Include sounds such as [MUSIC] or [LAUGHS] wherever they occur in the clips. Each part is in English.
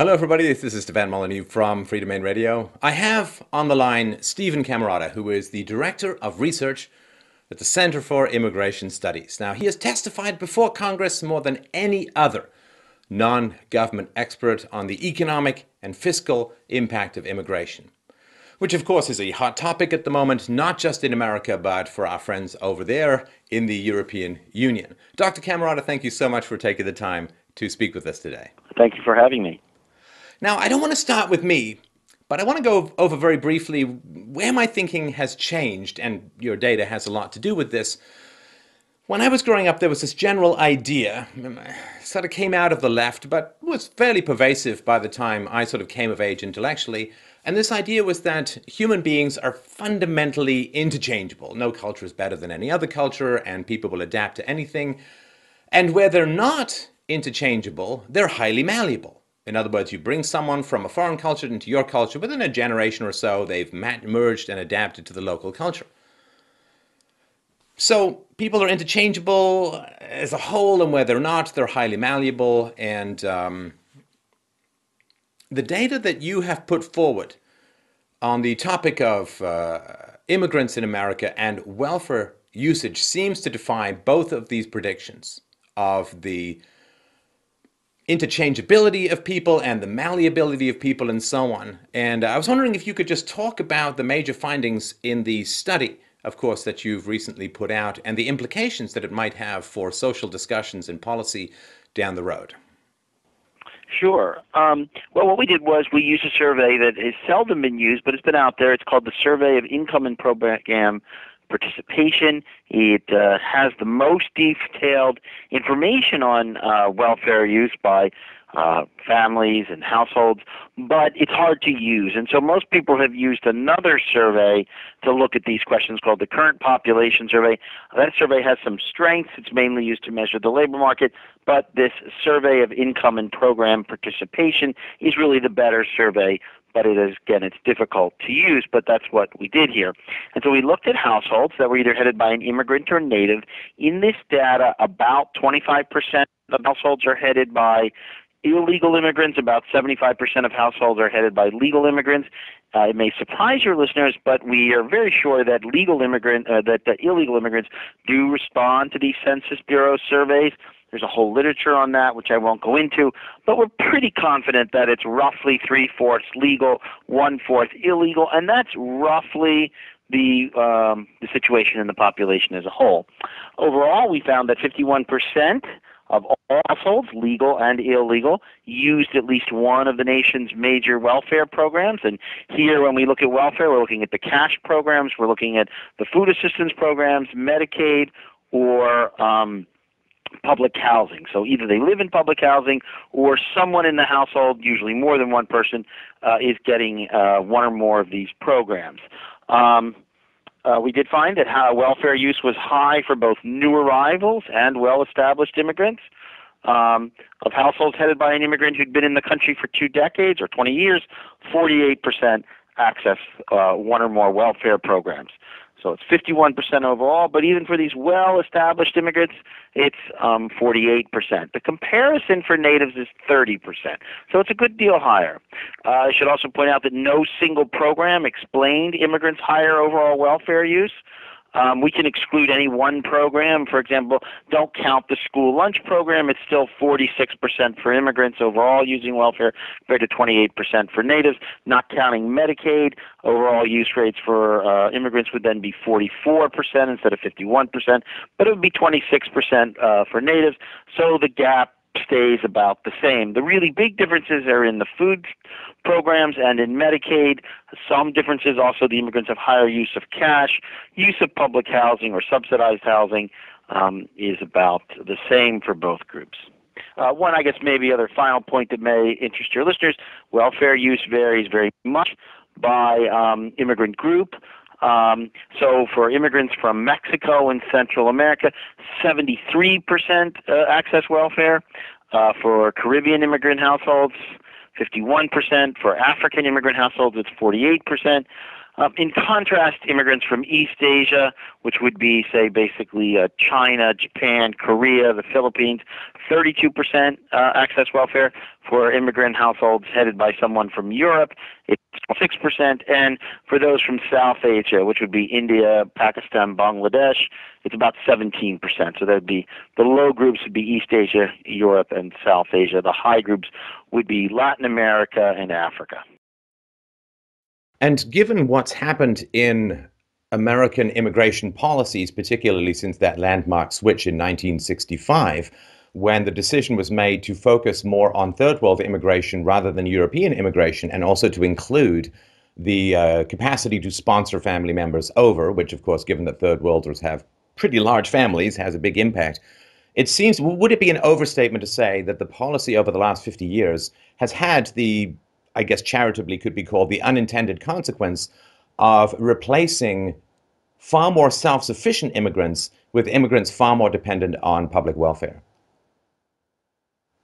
Hello, everybody. This is Stefan Molyneux from Freedomain Radio. I have on the line Steven Camarota, who is the Director of Research at the Center for Immigration Studies. Now, he has testified before Congress more than any other non government expert on the economic and fiscal impact of immigration, which, of course, is a hot topic at the moment, not just in America, but for our friends over there in the European Union. Dr. Camarota, thank you so much for taking the time to speak with us today. Thank you for having me. Now, I don't want to start with me, but I want to go over very briefly where my thinking has changed, and your data has a lot to do with this. When I was growing up, there was this general idea, sort of came out of the left, but was fairly pervasive by the time I sort of came of age intellectually. And this idea was that human beings are fundamentally interchangeable. No culture is better than any other culture, and people will adapt to anything. And where they're not interchangeable, they're highly malleable. In other words, you bring someone from a foreign culture into your culture, within a generation or so, they've merged and adapted to the local culture. So people are interchangeable as a whole, and where they're not, they're highly malleable. And um, the data that you have put forward on the topic of uh, immigrants in America and welfare usage seems to defy both of these predictions of the interchangeability of people and the malleability of people and so on. And I was wondering if you could just talk about the major findings in the study, of course, that you've recently put out and the implications that it might have for social discussions and policy down the road. Sure. Um, well, what we did was we used a survey that has seldom been used, but it's been out there. It's called the Survey of Income and Program participation. It uh, has the most detailed information on uh, welfare use by uh, families and households, but it's hard to use. And so most people have used another survey to look at these questions called the Current Population Survey. That survey has some strengths. It's mainly used to measure the labor market, but this survey of income and program participation is really the better survey but it is again it's difficult to use but that's what we did here. And so we looked at households that were either headed by an immigrant or native. In this data about 25% of households are headed by illegal immigrants about 75% of households are headed by legal immigrants uh, it may surprise your listeners, but we are very sure that legal immigrant, uh, that uh, illegal immigrants do respond to these Census Bureau surveys. There's a whole literature on that, which I won't go into, but we're pretty confident that it's roughly three fourths legal, one fourth illegal, and that's roughly the um, the situation in the population as a whole. Overall, we found that 51 percent of all households, legal and illegal, used at least one of the nation's major welfare programs. And here, when we look at welfare, we're looking at the cash programs, we're looking at the food assistance programs, Medicaid, or um, public housing. So either they live in public housing or someone in the household, usually more than one person, uh, is getting uh, one or more of these programs. Um, uh, we did find that welfare use was high for both new arrivals and well-established immigrants. Um, of households headed by an immigrant who'd been in the country for two decades or 20 years, 48% access uh, one or more welfare programs. So it's 51% overall, but even for these well-established immigrants, it's um, 48%. The comparison for natives is 30%. So it's a good deal higher. Uh, I should also point out that no single program explained immigrants' higher overall welfare use. Um, we can exclude any one program. For example, don't count the school lunch program. It's still 46% for immigrants overall using welfare compared to 28% for natives. Not counting Medicaid, overall use rates for uh, immigrants would then be 44% instead of 51%, but it would be 26% uh, for natives. So the gap stays about the same. The really big differences are in the food programs and in Medicaid. Some differences also the immigrants have higher use of cash. Use of public housing or subsidized housing um, is about the same for both groups. Uh, one, I guess, maybe other final point that may interest your listeners: welfare use varies very much by um, immigrant group. Um, so for immigrants from Mexico and Central America, 73% uh, access welfare. Uh, for Caribbean immigrant households, 51%. For African immigrant households, it's 48%. Um, in contrast, immigrants from East Asia, which would be, say, basically uh, China, Japan, Korea, the Philippines, 32% uh, access welfare. For immigrant households headed by someone from Europe, it's 6%. And for those from South Asia, which would be India, Pakistan, Bangladesh, it's about 17%. So that would be the low groups would be East Asia, Europe, and South Asia. The high groups would be Latin America and Africa. And given what's happened in American immigration policies, particularly since that landmark switch in 1965, when the decision was made to focus more on third world immigration rather than European immigration, and also to include the uh, capacity to sponsor family members over, which, of course, given that third worlders have pretty large families, has a big impact. It seems, would it be an overstatement to say that the policy over the last 50 years has had the, I guess charitably could be called, the unintended consequence of replacing far more self sufficient immigrants with immigrants far more dependent on public welfare?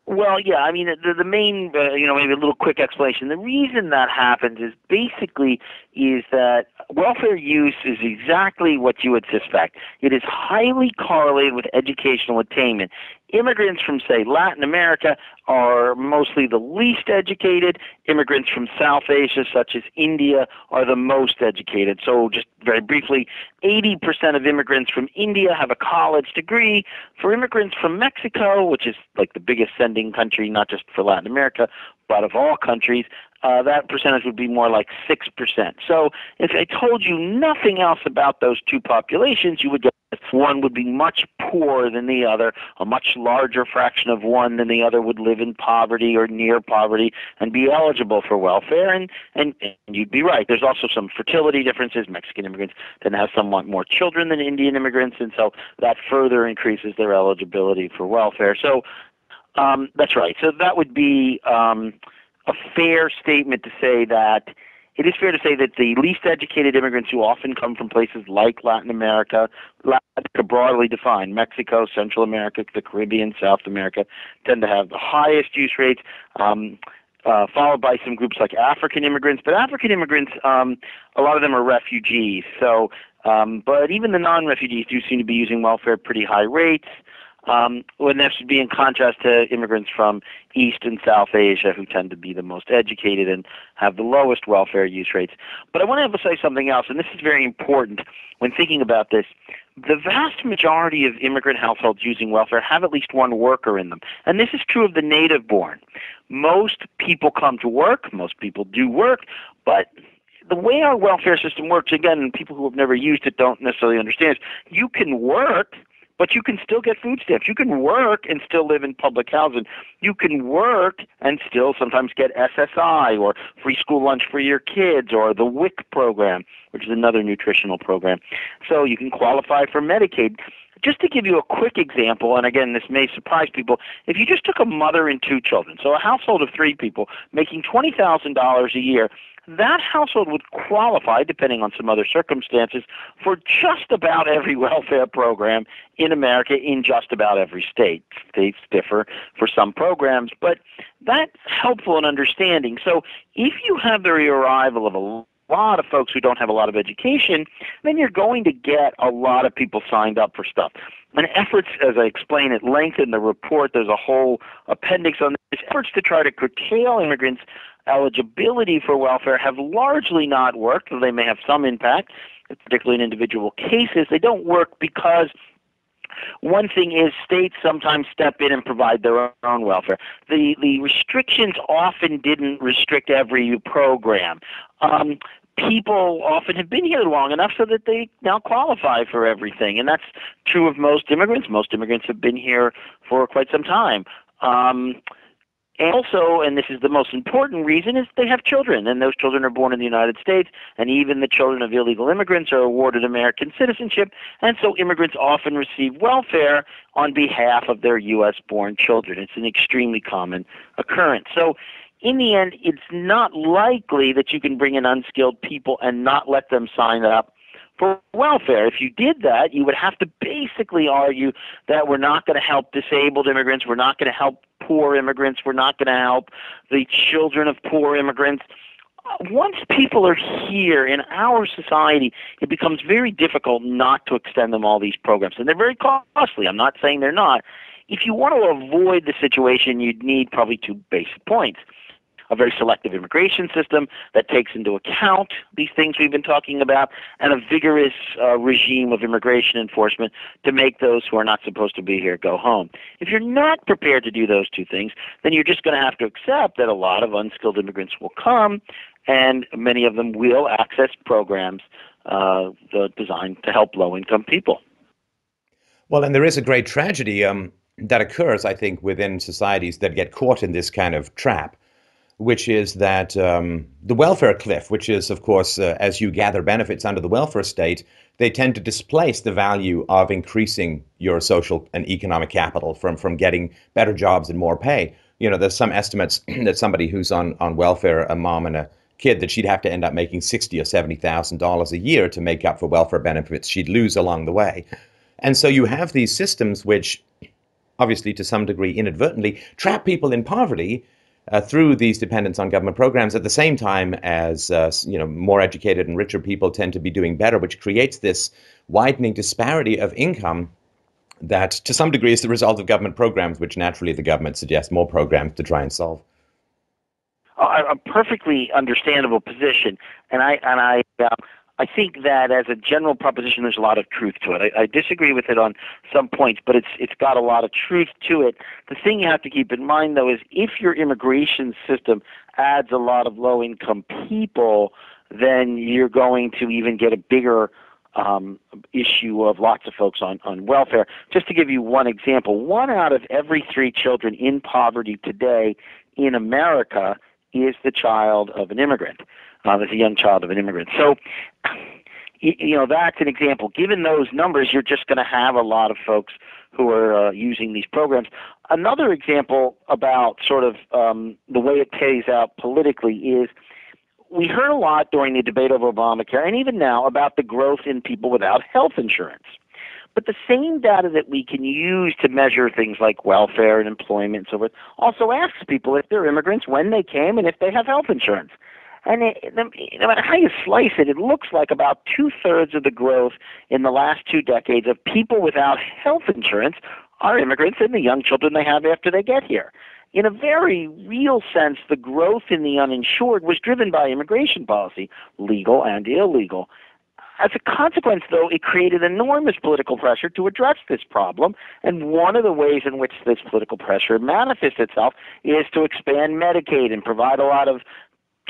Well, yeah, I mean, the, the main, uh, you know, maybe a little quick explanation. The reason that happens is basically is that welfare use is exactly what you would suspect. It is highly correlated with educational attainment immigrants from, say, Latin America are mostly the least educated. Immigrants from South Asia, such as India, are the most educated. So, just very briefly, 80% of immigrants from India have a college degree. For immigrants from Mexico, which is like the biggest sending country, not just for Latin America, but of all countries, uh, that percentage would be more like 6%. So if I told you nothing else about those two populations, you would one would be much poorer than the other, a much larger fraction of one than the other would live in poverty or near poverty and be eligible for welfare. And, and, and you'd be right. There's also some fertility differences. Mexican immigrants tend to have somewhat more children than Indian immigrants, and so that further increases their eligibility for welfare. So um, that's right. So that would be. Um, a fair statement to say that it is fair to say that the least educated immigrants who often come from places like Latin America, Latin America broadly defined, Mexico, Central America, the Caribbean, South America, tend to have the highest use rates. Um, uh, followed by some groups like African immigrants, but African immigrants, um, a lot of them are refugees. So, um, but even the non-refugees do seem to be using welfare at pretty high rates um, when that should be in contrast to immigrants from East and South Asia who tend to be the most educated and have the lowest welfare use rates. But I want to emphasize something else, and this is very important when thinking about this. The vast majority of immigrant households using welfare have at least one worker in them. And this is true of the native born. Most people come to work, most people do work, but the way our welfare system works, again, people who have never used it don't necessarily understand, you can work but you can still get food stamps. You can work and still live in public housing. You can work and still sometimes get SSI or free school lunch for your kids or the WIC program, which is another nutritional program. So you can qualify for Medicaid. Just to give you a quick example, and again, this may surprise people, if you just took a mother and two children, so a household of three people making $20,000 a year, that household would qualify, depending on some other circumstances, for just about every [LAUGHS] welfare program in America in just about every state. States differ for some programs, but that's helpful in understanding. So if you have the arrival of a lot of folks who don't have a lot of education, then you're going to get a lot of people signed up for stuff. And efforts, as I explain at length in the report, there's a whole appendix on efforts to try to curtail immigrants' eligibility for welfare have largely not worked, though they may have some impact, particularly in individual cases. They don't work because one thing is states sometimes step in and provide their own welfare. The the restrictions often didn't restrict every program. Um, people often have been here long enough so that they now qualify for everything, and that's true of most immigrants. Most immigrants have been here for quite some time. Um, and also, and this is the most important reason, is they have children, and those children are born in the United States, and even the children of illegal immigrants are awarded American citizenship, and so immigrants often receive welfare on behalf of their U.S. born children. It's an extremely common occurrence. So, in the end, it's not likely that you can bring in unskilled people and not let them sign up for welfare. If you did that, you would have to basically argue that we're not going to help disabled immigrants, we're not going to help poor immigrants, we're not going to help the children of poor immigrants. once people are here in our society, it becomes very difficult not to extend them all these programs. And they're very costly. I'm not saying they're not. If you want to avoid the situation, you'd need probably two basic points a very selective immigration system that takes into account these things we've been talking about, and a vigorous uh, regime of immigration enforcement to make those who are not supposed to be here go home. If you're not prepared to do those two things, then you're just going to have to accept that a lot of unskilled immigrants will come, and many of them will access programs uh, designed to help low-income people. Well, and there is a great tragedy um, that occurs, I think, within societies that get caught in this kind of trap which is that um, the welfare cliff, which is, of course, uh, as you gather benefits under the welfare state, they tend to displace the value of increasing your social and economic capital from, from getting better jobs and more pay. You know, there's some estimates [CLEARS THROAT] that somebody who's on, on welfare, a mom and a kid, that she'd have to end up making sixty or seventy thousand dollars a year to make up for welfare benefits she'd lose along the way. And so you have these systems which, obviously to some degree inadvertently, trap people in poverty uh, through these dependence on government programs at the same time as uh, you know more educated and richer people tend to be doing better, which creates this widening disparity of income that to some degree is the result of government programs, which naturally the government suggests more programs to try and solve. A perfectly understandable position, and I and I uh, I think that as a general proposition, there's a lot of truth to it. I, I disagree with it on some points, but it's it's got a lot of truth to it. The thing you have to keep in mind, though, is if your immigration system adds a lot of low-income people, then you're going to even get a bigger um, issue of lots of folks on, on welfare. Just to give you one example, one out of every three children in poverty today in America is the child of an immigrant as a young child of an immigrant. So, you know, that's an example. Given those numbers, you're just going to have a lot of folks who are uh, using these programs. Another example about sort of um, the way it pays out politically is we heard a lot during the debate over Obamacare and even now about the growth in people without health insurance. But the same data that we can use to measure things like welfare and employment and so forth also asks people if they're immigrants, when they came, and if they have health insurance. And it, no matter how you slice it, it looks like about two thirds of the growth in the last two decades of people without health insurance are immigrants and the young children they have after they get here. In a very real sense, the growth in the uninsured was driven by immigration policy, legal and illegal. As a consequence, though, it created enormous political pressure to address this problem. And one of the ways in which this political pressure manifests itself is to expand Medicaid and provide a lot of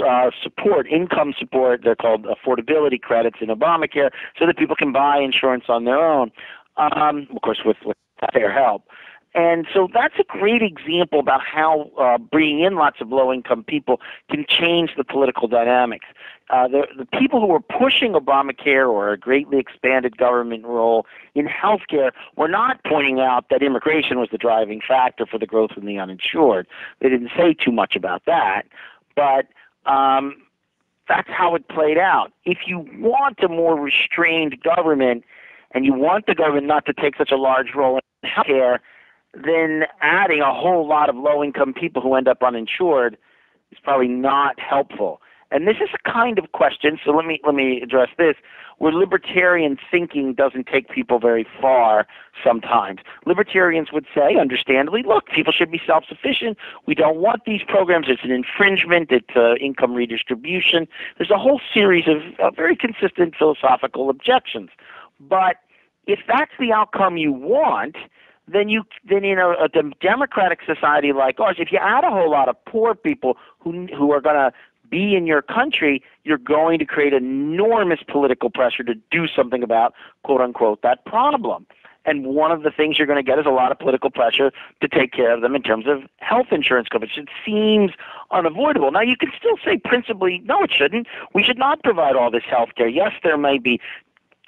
uh, support, income support. They're called affordability credits in Obamacare, so that people can buy insurance on their own. Um, of course, with, taxpayer help. And so that's a great example about how uh, bringing in lots of low-income people can change the political dynamics. Uh, the, the people who were pushing Obamacare or a greatly expanded government role in healthcare were not pointing out that immigration was the driving factor for the growth in the uninsured. They didn't say too much about that, but um, that's how it played out. If you want a more restrained government and you want the government not to take such a large role in healthcare, then adding a whole lot of low income people who end up uninsured is probably not helpful. And this is a kind of question, so let me let me address this, where libertarian thinking doesn't take people very far sometimes. Libertarians would say, understandably, look, people should be self-sufficient. We don't want these programs. It's an infringement. It's uh, income redistribution. There's a whole series of uh, very consistent philosophical objections. But if that's the outcome you want, then you then in a, a democratic society like ours, if you add a whole lot of poor people who who are going to be in your country, you're going to create enormous political pressure to do something about, quote unquote, that problem. And one of the things you're going to get is a lot of political pressure to take care of them in terms of health insurance coverage. It seems unavoidable. Now, you can still say principally, no, it shouldn't. We should not provide all this health care. Yes, there may be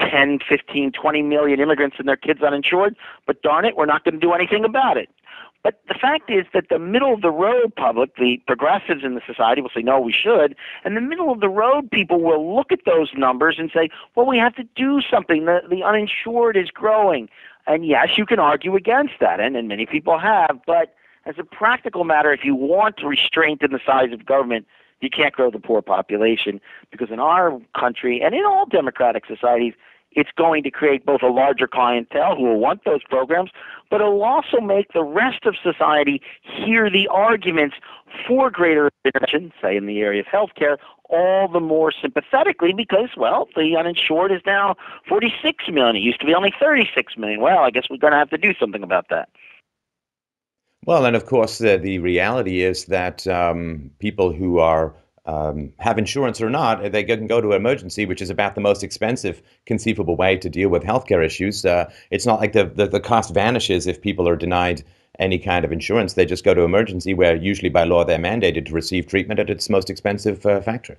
10, 15, 20 million immigrants and their kids uninsured, but darn it, we're not going to do anything about it. But the fact is that the middle of the road public, the progressives in the society will say, no, we should. And the middle of the road people will look at those numbers and say, well, we have to do something. The, the uninsured is growing. And yes, you can argue against that, and, and many people have. But as a practical matter, if you want restraint in the size of government, you can't grow the poor population because in our country and in all democratic societies, it's going to create both a larger clientele who will want those programs, but it'll also make the rest of society hear the arguments for greater intervention, say in the area of healthcare, all the more sympathetically because, well, the uninsured is now 46 million. It used to be only 36 million. Well, I guess we're going to have to do something about that. Well, and of course, the, the reality is that um, people who are um, have insurance or not, they can go to emergency, which is about the most expensive conceivable way to deal with healthcare issues. Uh, it's not like the, the, the cost vanishes if people are denied any kind of insurance. They just go to emergency, where usually by law they're mandated to receive treatment at its most expensive uh, factor.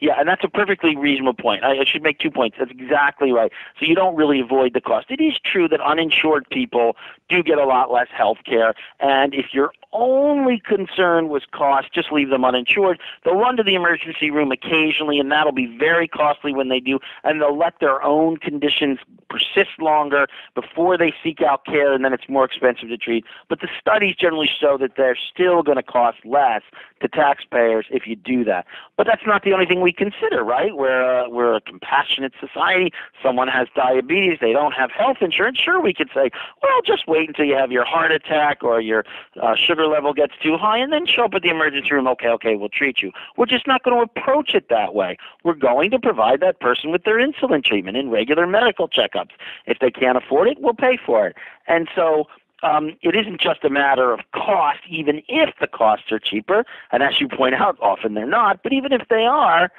Yeah, and that's a perfectly reasonable point. I, I should make two points. That's exactly right. So you don't really avoid the cost. It is true that uninsured people do get a lot less health care, and if your only concern was cost, just leave them uninsured. They'll run to the emergency room occasionally, and that'll be very costly when they do, and they'll let their own conditions persist longer before they seek out care, and then it's more expensive to treat. But the studies generally show that they're still going to cost less to taxpayers if you do that. But that's not the only thing we consider, right? We're uh, we're a compassionate society. Someone has diabetes, they don't have health insurance. Sure, we could say, well, just wait until you have your heart attack or your uh, sugar level gets too high, and then show up at the emergency room. Okay, okay, we'll treat you. We're just not going to approach it that way. We're going to provide that person with their insulin treatment and regular medical checkups. If they can't afford it, we'll pay for it. And so um, it isn't just a matter of cost, even if the costs are cheaper. And as you point out, often they're not. But even if they are,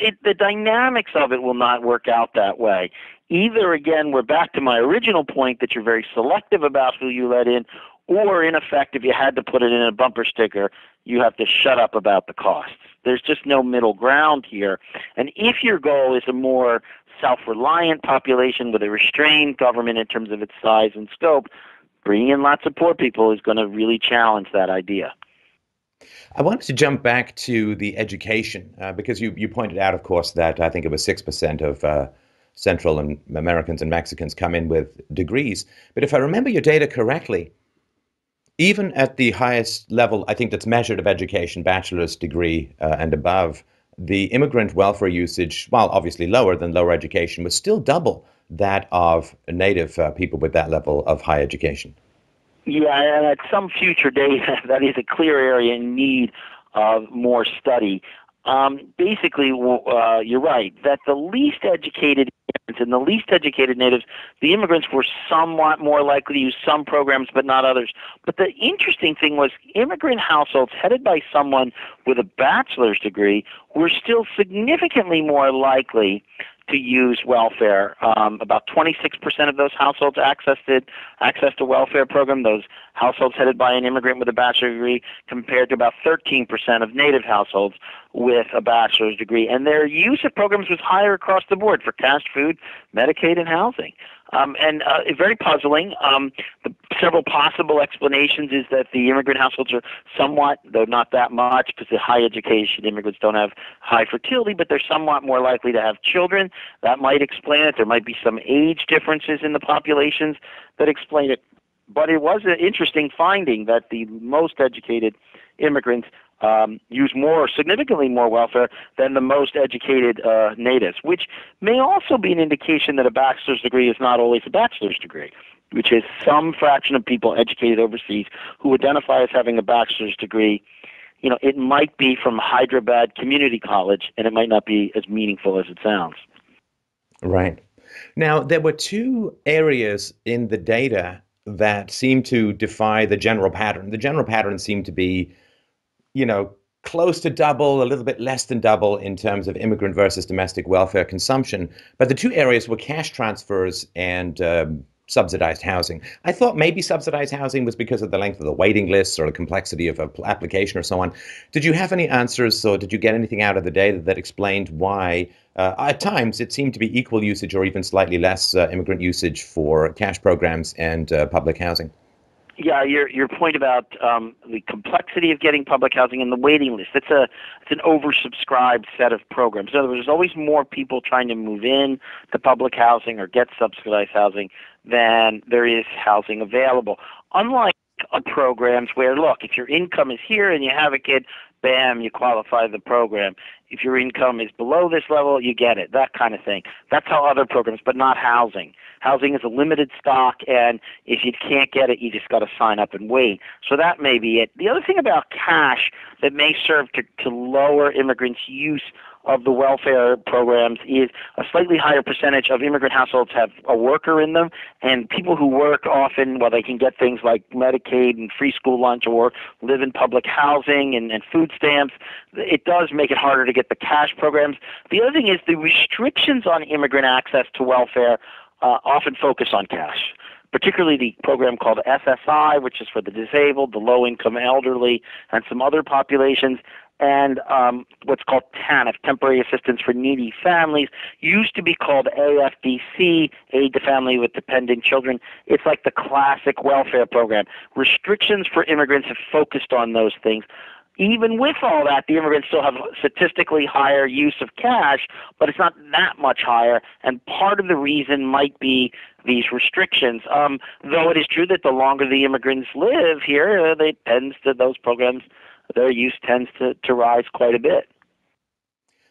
it, the dynamics of it will not work out that way. Either, again, we're back to my original point that you're very selective about who you let in, or in effect, if you had to put it in a bumper sticker, you have to shut up about the costs. There's just no middle ground here. And if your goal is a more self reliant population with a restrained government in terms of its size and scope, bringing in lots of poor people is going to really challenge that idea. I wanted to jump back to the education uh, because you, you pointed out, of course, that I think it was 6% of uh, Central and Americans and Mexicans come in with degrees. But if I remember your data correctly, even at the highest level, I think that's measured of education, bachelor's degree uh, and above, the immigrant welfare usage, while obviously lower than lower education, was still double that of native uh, people with that level of high education. Yeah, and at some future date, [LAUGHS] that is a clear area in need of more study. Um, basically, uh, you're right that the least educated and the least educated natives, the immigrants were somewhat more likely to use some programs but not others. But the interesting thing was immigrant households headed by someone with a bachelor's degree were still significantly more likely to use welfare. Um, about 26% of those households accessed it, accessed a welfare program. Those households headed by an immigrant with a bachelor's degree, compared to about 13% of native households with a bachelor's degree. And their use of programs was higher across the board for cash food, Medicaid, and housing. Um, and uh, very puzzling. Um, the several possible explanations is that the immigrant households are somewhat, though not that much, because the high education immigrants don't have high fertility, but they're somewhat more likely to have children. That might explain it. There might be some age differences in the populations that explain it. But it was an interesting finding that the most educated immigrants um, use more, significantly more welfare than the most educated uh, natives, which may also be an indication that a bachelor's degree is not always a bachelor's degree, which is some fraction of people educated overseas who identify as having a bachelor's degree. You know, it might be from Hyderabad Community College, and it might not be as meaningful as it sounds. Right. Now, there were two areas in the data that seem to defy the general pattern. The general pattern seemed to be you know, close to double, a little bit less than double in terms of immigrant versus domestic welfare consumption. But the two areas were cash transfers and um, subsidized housing. I thought maybe subsidized housing was because of the length of the waiting lists or the complexity of an application or so on. Did you have any answers or did you get anything out of the data that explained why uh, at times it seemed to be equal usage or even slightly less uh, immigrant usage for cash programs and uh, public housing? Yeah, your your point about um, the complexity of getting public housing and the waiting list. It's a it's an oversubscribed set of programs. In other words, there's always more people trying to move in to public housing or get subsidized housing than there is housing available. Unlike programs where look, if your income is here and you have a kid, bam, you qualify the program. If your income is below this level, you get it. That kind of thing. That's how other programs, but not housing. Housing is a limited stock, and if you can't get it, you just got to sign up and wait. So that may be it. The other thing about cash that may serve to, to lower immigrants' use of the welfare programs is a slightly higher percentage of immigrant households have a worker in them, and people who work often, well, they can get things like Medicaid and free school lunch or live in public housing and, and food stamps. It does make it harder to get the cash programs. The other thing is the restrictions on immigrant access to welfare uh, often focus on cash particularly the program called SSI, which is for the disabled, the low income elderly, and some other populations and um, what's called TANF, Temporary Assistance for Needy Families, used to be called AFDC, Aid to Family with Dependent Children. It's like the classic welfare program. Restrictions for immigrants have focused on those things. Even with all that, the immigrants still have statistically higher use of cash, but it's not that much higher. And part of the reason might be these restrictions. Um, though it is true that the longer the immigrants live here, they tends to those programs their use tends to, to rise quite a bit.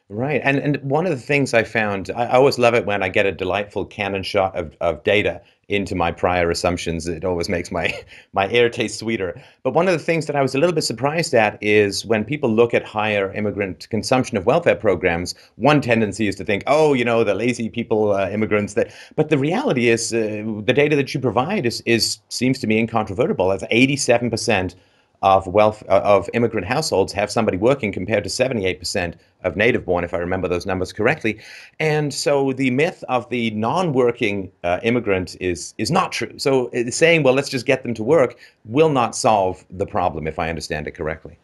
Right. And and one of the things I found, I, always love it when I get a delightful cannon shot of, of data into my prior assumptions. It always makes my, [LAUGHS] my air taste sweeter. But one of the things that I was a little bit surprised at is when people look at higher immigrant consumption of welfare programs, one tendency is to think, oh, you know, the lazy people, uh, immigrants. That, but the reality is, uh, the data that you provide is, is seems to be incontrovertible. That's 87% of wealth uh, of immigrant households have somebody working compared to 78% of native born if i remember those numbers correctly. And so the myth of the non-working uh, immigrant is is not true. So uh, saying well let's just get them to work will not solve the problem if i understand it correctly.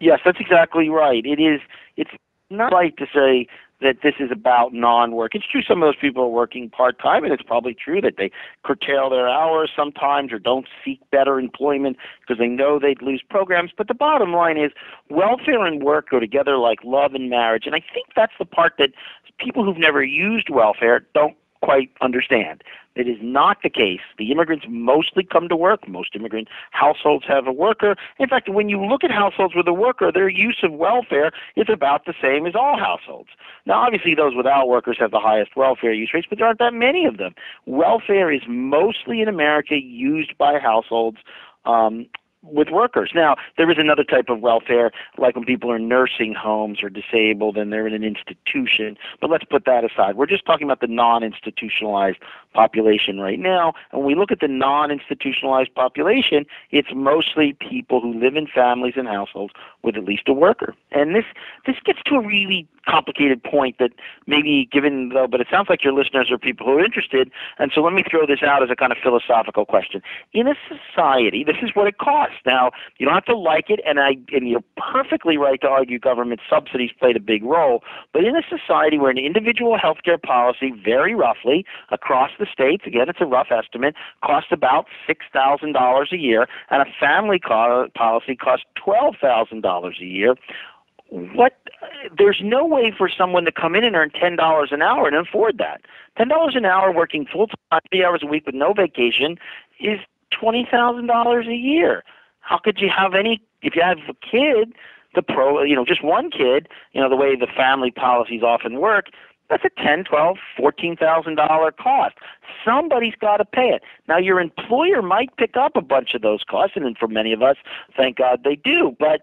Yes that's exactly right. It is it's not right to say that this is about non-work. It's true some of those people are working part-time, and it's probably true that they curtail their hours sometimes or don't seek better employment because they know they'd lose programs. But the bottom line is welfare and work go together like love and marriage, and I think that's the part that people who've never used welfare don't quite understand. It is not the case. The immigrants mostly come to work. Most immigrant households have a worker. In fact, when you look at households with a worker, their use of welfare is about the same as all households. Now, obviously, those without workers have the highest welfare use rates, but there aren't that many of them. Welfare is mostly in America used by households um, with workers. Now, there is another type of welfare, like when people are in nursing homes or disabled and they're in an institution, but let's put that aside. We're just talking about the non institutionalized population right now. And when we look at the non institutionalized population, it's mostly people who live in families and households with at least a worker. And this, this gets to a really complicated point that maybe given though, but it sounds like your listeners are people who are interested. And so let me throw this out as a kind of philosophical question. In a society, this is what it costs. Now, you don't have to like it, and I and you're perfectly right to argue government subsidies played a big role. But in a society where an individual health care policy, very roughly across the states, again, it's a rough estimate, costs about six thousand dollars a year, and a family co- policy costs twelve thousand dollars a year what there's no way for someone to come in and earn ten dollars an hour and afford that. Ten dollars an hour working full time, three hours a week with no vacation is twenty thousand dollars a year. How could you have any if you have a kid, the pro you know, just one kid, you know, the way the family policies often work, that's a ten, twelve, fourteen thousand dollar cost. Somebody's got to pay it. Now your employer might pick up a bunch of those costs, and for many of us, thank God they do. But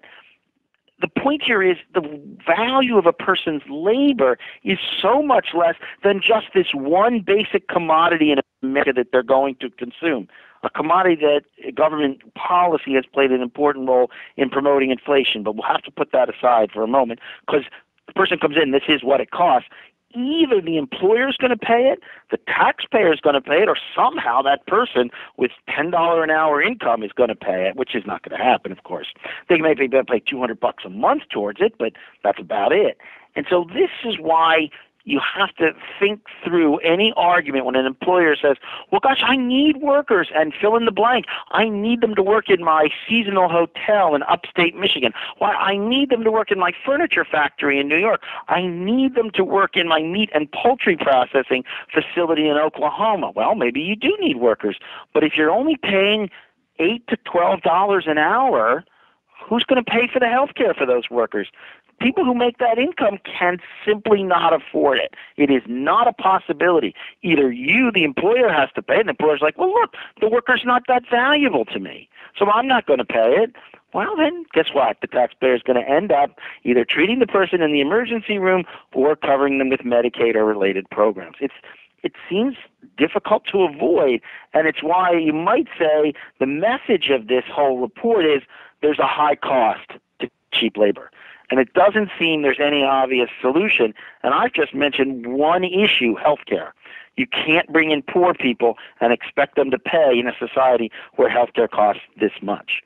the point here is the value of a person's labor is so much less than just this one basic commodity in America that they're going to consume. A commodity that government policy has played an important role in promoting inflation, but we'll have to put that aside for a moment because the person comes in, this is what it costs either the employer is going to pay it, the taxpayer is going to pay it, or somehow that person with ten dollar an hour income is going to pay it, which is not going to happen, of course. They may be able to pay two hundred bucks a month towards it, but that's about it. And so this is why you have to think through any argument when an employer says, well, gosh, I need workers and fill in the blank. I need them to work in my seasonal hotel in upstate Michigan. Why, I need them to work in my furniture factory in New York. I need them to work in my meat and poultry processing facility in Oklahoma. Well, maybe you do need workers. But if you're only paying 8 to $12 an hour, who's going to pay for the health care for those workers? People who make that income can simply not afford it. It is not a possibility. Either you, the employer, has to pay, and the employer's like, well, look, the worker's not that valuable to me, so I'm not going to pay it. Well, then, guess what? The taxpayer is going to end up either treating the person in the emergency room or covering them with Medicaid or related programs. It's it seems difficult to avoid, and it's why you might say the message of this whole report is there's a high cost to cheap labor. And it doesn't seem there's any obvious solution. And I've just mentioned one issue healthcare. You can't bring in poor people and expect them to pay in a society where healthcare costs this much.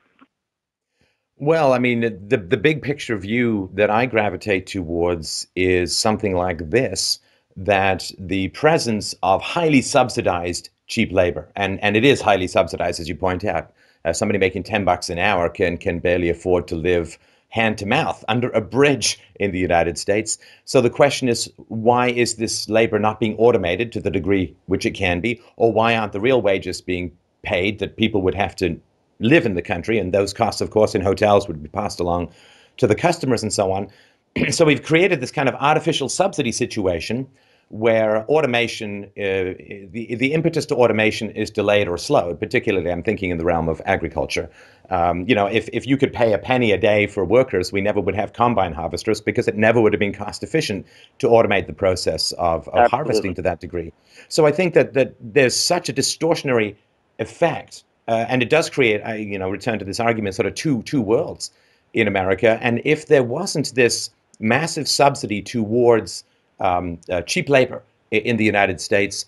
Well, I mean, the the big picture view that I gravitate towards is something like this: that the presence of highly subsidized cheap labor, and and it is highly subsidized, as you point out. Uh, somebody making ten bucks an hour can can barely afford to live hand to mouth under a bridge in the United States. So the question is, why is this labor not being automated to the degree which it can be, or why aren't the real wages being paid that people would have to live in the country, and those costs, of course, in hotels would be passed along to the customers and so on. [CLEARS THROAT] so we've created this kind of artificial subsidy situation where automation, uh, the, the impetus to automation is delayed or slowed, particularly I'm thinking in the realm of agriculture. Um, you know, if, if you could pay a penny a day for workers, we never would have combine harvesters because it never would have been cost efficient to automate the process of, of harvesting to that degree. So I think that, that there's such a distortionary effect uh, and it does create, I you know, return to this argument, sort of two two worlds in America. And if there wasn't this massive subsidy towards um, uh, cheap labor in the United States,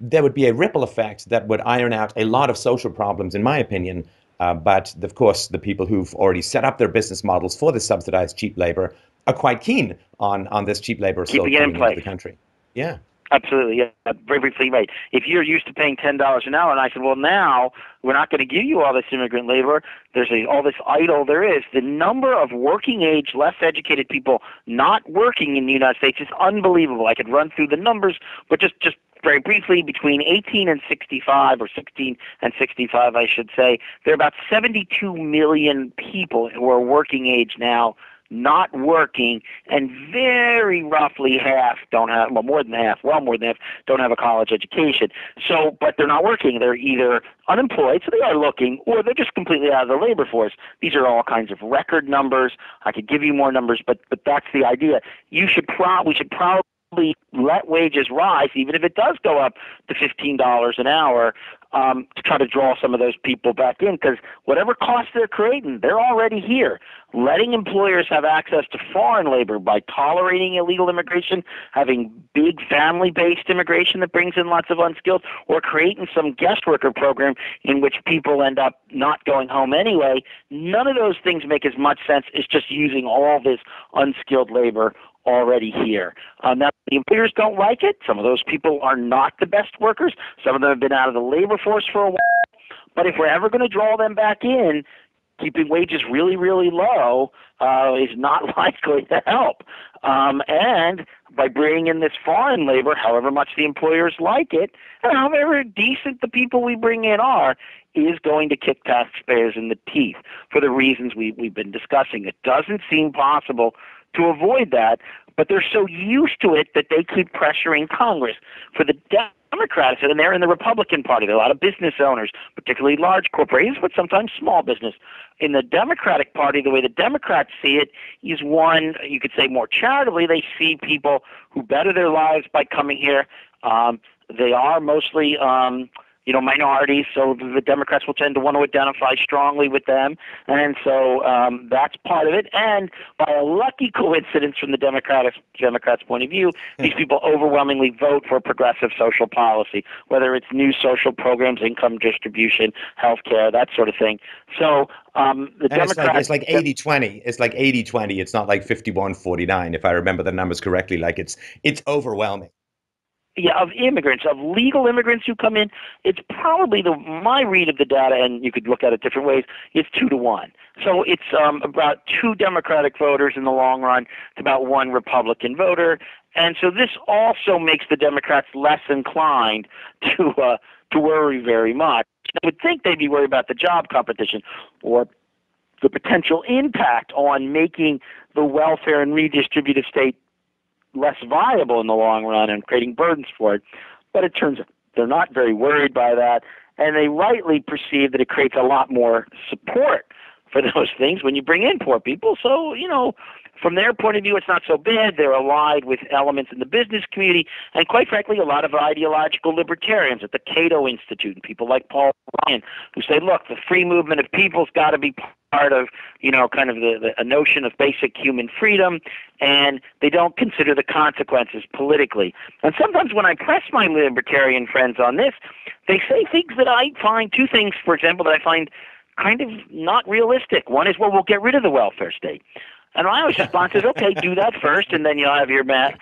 there would be a ripple effect that would iron out a lot of social problems, in my opinion. Uh, but of course, the people who've already set up their business models for this subsidized cheap labor are quite keen on on this cheap labor still coming into the country. Yeah. Absolutely, yeah, very briefly right. If you're used to paying ten dollars an hour, and I said, well, now we're not going to give you all this immigrant labor. There's a, all this idle. There is the number of working age, less educated people not working in the United States is unbelievable. I could run through the numbers, but just just very briefly, between 18 and 65, or 16 and 65, I should say, there are about 72 million people who are working age now not working, and very roughly half don't have, well, more than half, well, more than half don't have a college education. So, but they're not working. They're either unemployed, so they are looking, or they're just completely out of the labor force. These are all kinds of record numbers. I could give you more numbers, but but that's the idea. You should pro, we should probably let wages rise, even if it does go up to fifteen dollars an hour, um, to try to draw some of those people back in. Because whatever costs they're creating, they're already here. Letting employers have access to foreign labor by tolerating illegal immigration, having big family-based immigration that brings in lots of unskilled, or creating some guest worker program in which people end up not going home anyway. None of those things make as much sense as just using all this unskilled labor already here. Um, now, the employers don't like it. Some of those people are not the best workers. Some of them have been out of the labor force for a while. But if we're ever going to draw them back in, keeping wages really, really low uh, is not [LAUGHS] likely to help. Um, and by bringing in this foreign labor, however much the employers like it, and however decent the people we bring in are, is going to kick taxpayers in the teeth for the reasons we, we've been discussing. It doesn't seem possible to avoid that, but they're so used to it that they keep pressuring Congress. For the Democrats, and they're in the Republican Party, there are a lot of business owners, particularly large corporations, but sometimes small business. In the Democratic Party, the way the Democrats see it is one, you could say more charitably, they see people who better their lives by coming here. Um, they are mostly um, you know, minorities, so the Democrats will tend to want to identify strongly with them, and so um, that's part of it. And by a lucky coincidence from the Democratic Democrats' point of view, these people overwhelmingly vote for progressive social policy, whether it's new social programs, income distribution, health care, that sort of thing. So um, the and Democrats. It's like, it's like 80 20. It's like 80 20. It's not like 51 49, if I remember the numbers correctly. Like it's it's overwhelming yeah, of immigrants, of legal immigrants who come in, it's probably the my read of the data, and you could look at it different ways. It's two to one, so it's um, about two Democratic voters in the long run to about one Republican voter, and so this also makes the Democrats less inclined to uh, to worry very much. I would think they'd be worried about the job competition, or the potential impact on making the welfare and redistributive state less viable in the long run and creating burdens for it. But it turns out they're not very worried by that, and they rightly perceive that it creates a lot more support for [LAUGHS] those things when you bring in poor people. So, you know, from their point of view, it's not so bad. They're allied with elements in the business community, and quite frankly, a lot of ideological libertarians at the Cato Institute and people like Paul Ryan who say, look, the free movement of people's got to be part of, you know, kind of the, the a notion of basic human freedom, and they don't consider the consequences politically. And sometimes when I press my libertarian friends on this, they say things that I find, two things, for example, that I find kind of not realistic. One is, well, we'll get rid of the welfare state. And my response is, okay, do that first, and then you'll have your mass,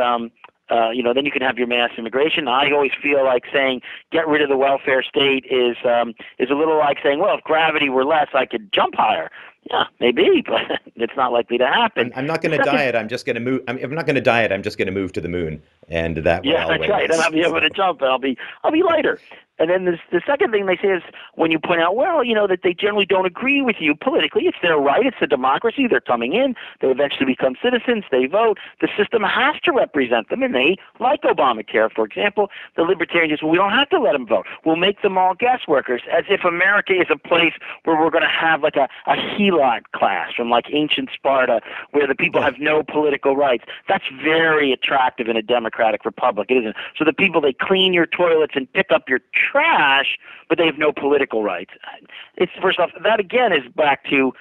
um, uh, you know, then you can have your mass immigration. I always feel like saying get rid of the welfare state is um, is a little like saying, well, if gravity were less, I could jump higher. Yeah, maybe, [LAUGHS] but it's not likely to happen. I'm, I'm not going to diet. I'm just going to move. I'm, I'm not going to diet. I'm just going to move to the moon, and that. Yeah, that's right. And I'll be able to jump, and I'll be I'll be lighter. And then the, the second thing they say is when you point out, well, you know, that they generally don't agree with you politically, it's their right, it's a democracy, they're coming in, they eventually become citizens, they vote, the system has to represent them, and they, like Obamacare, for example, the libertarians, well, we don't have to let them vote. We'll make them all guest workers, as if America is a place where we're going to have like a, a helot class from like ancient Sparta, where the people have no political rights. That's very attractive in a democratic republic, isn't? So the people, they clean your toilets and pick up your trash, but they have no political rights. It's first off that again is back to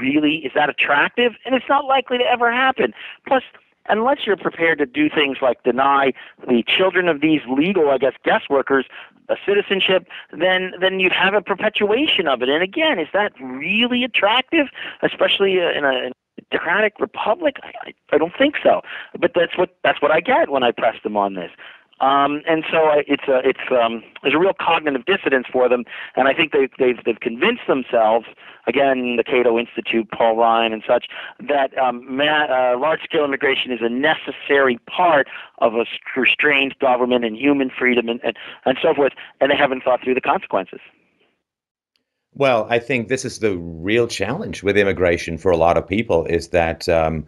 really is that attractive? And it's not likely to ever happen. Plus unless you're prepared to do things like deny the children of these legal, I guess, guest workers a citizenship, then then you'd have a perpetuation of it. And again, is that really attractive, especially uh, in a democratic republic? I, I don't think so. But that's what that's what I get when I press them on this. Um, and so it's a, it's um, there's a real cognitive dissonance for them, and I think they've they've they've convinced themselves again, the Cato Institute, Paul Ryan, and such that um, uh, large-scale immigration is a necessary part of a restrained government and human freedom and, and and so forth, and they haven't thought through the consequences. Well, I think this is the real challenge with immigration for a lot of people is that. Um,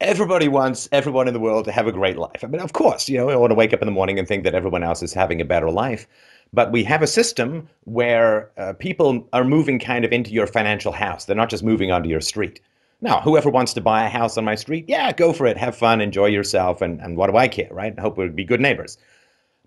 everybody wants everyone in the world to have a great life. I mean, of course, you know, I want to wake up in the morning and think that everyone else is having a better life. But we have a system where uh, people are moving kind of into your financial house. They're not just moving onto your street. Now, whoever wants to buy a house on my street, yeah, go for it. Have fun, enjoy yourself, and, and what do I care, right? I hope we'll be good neighbors.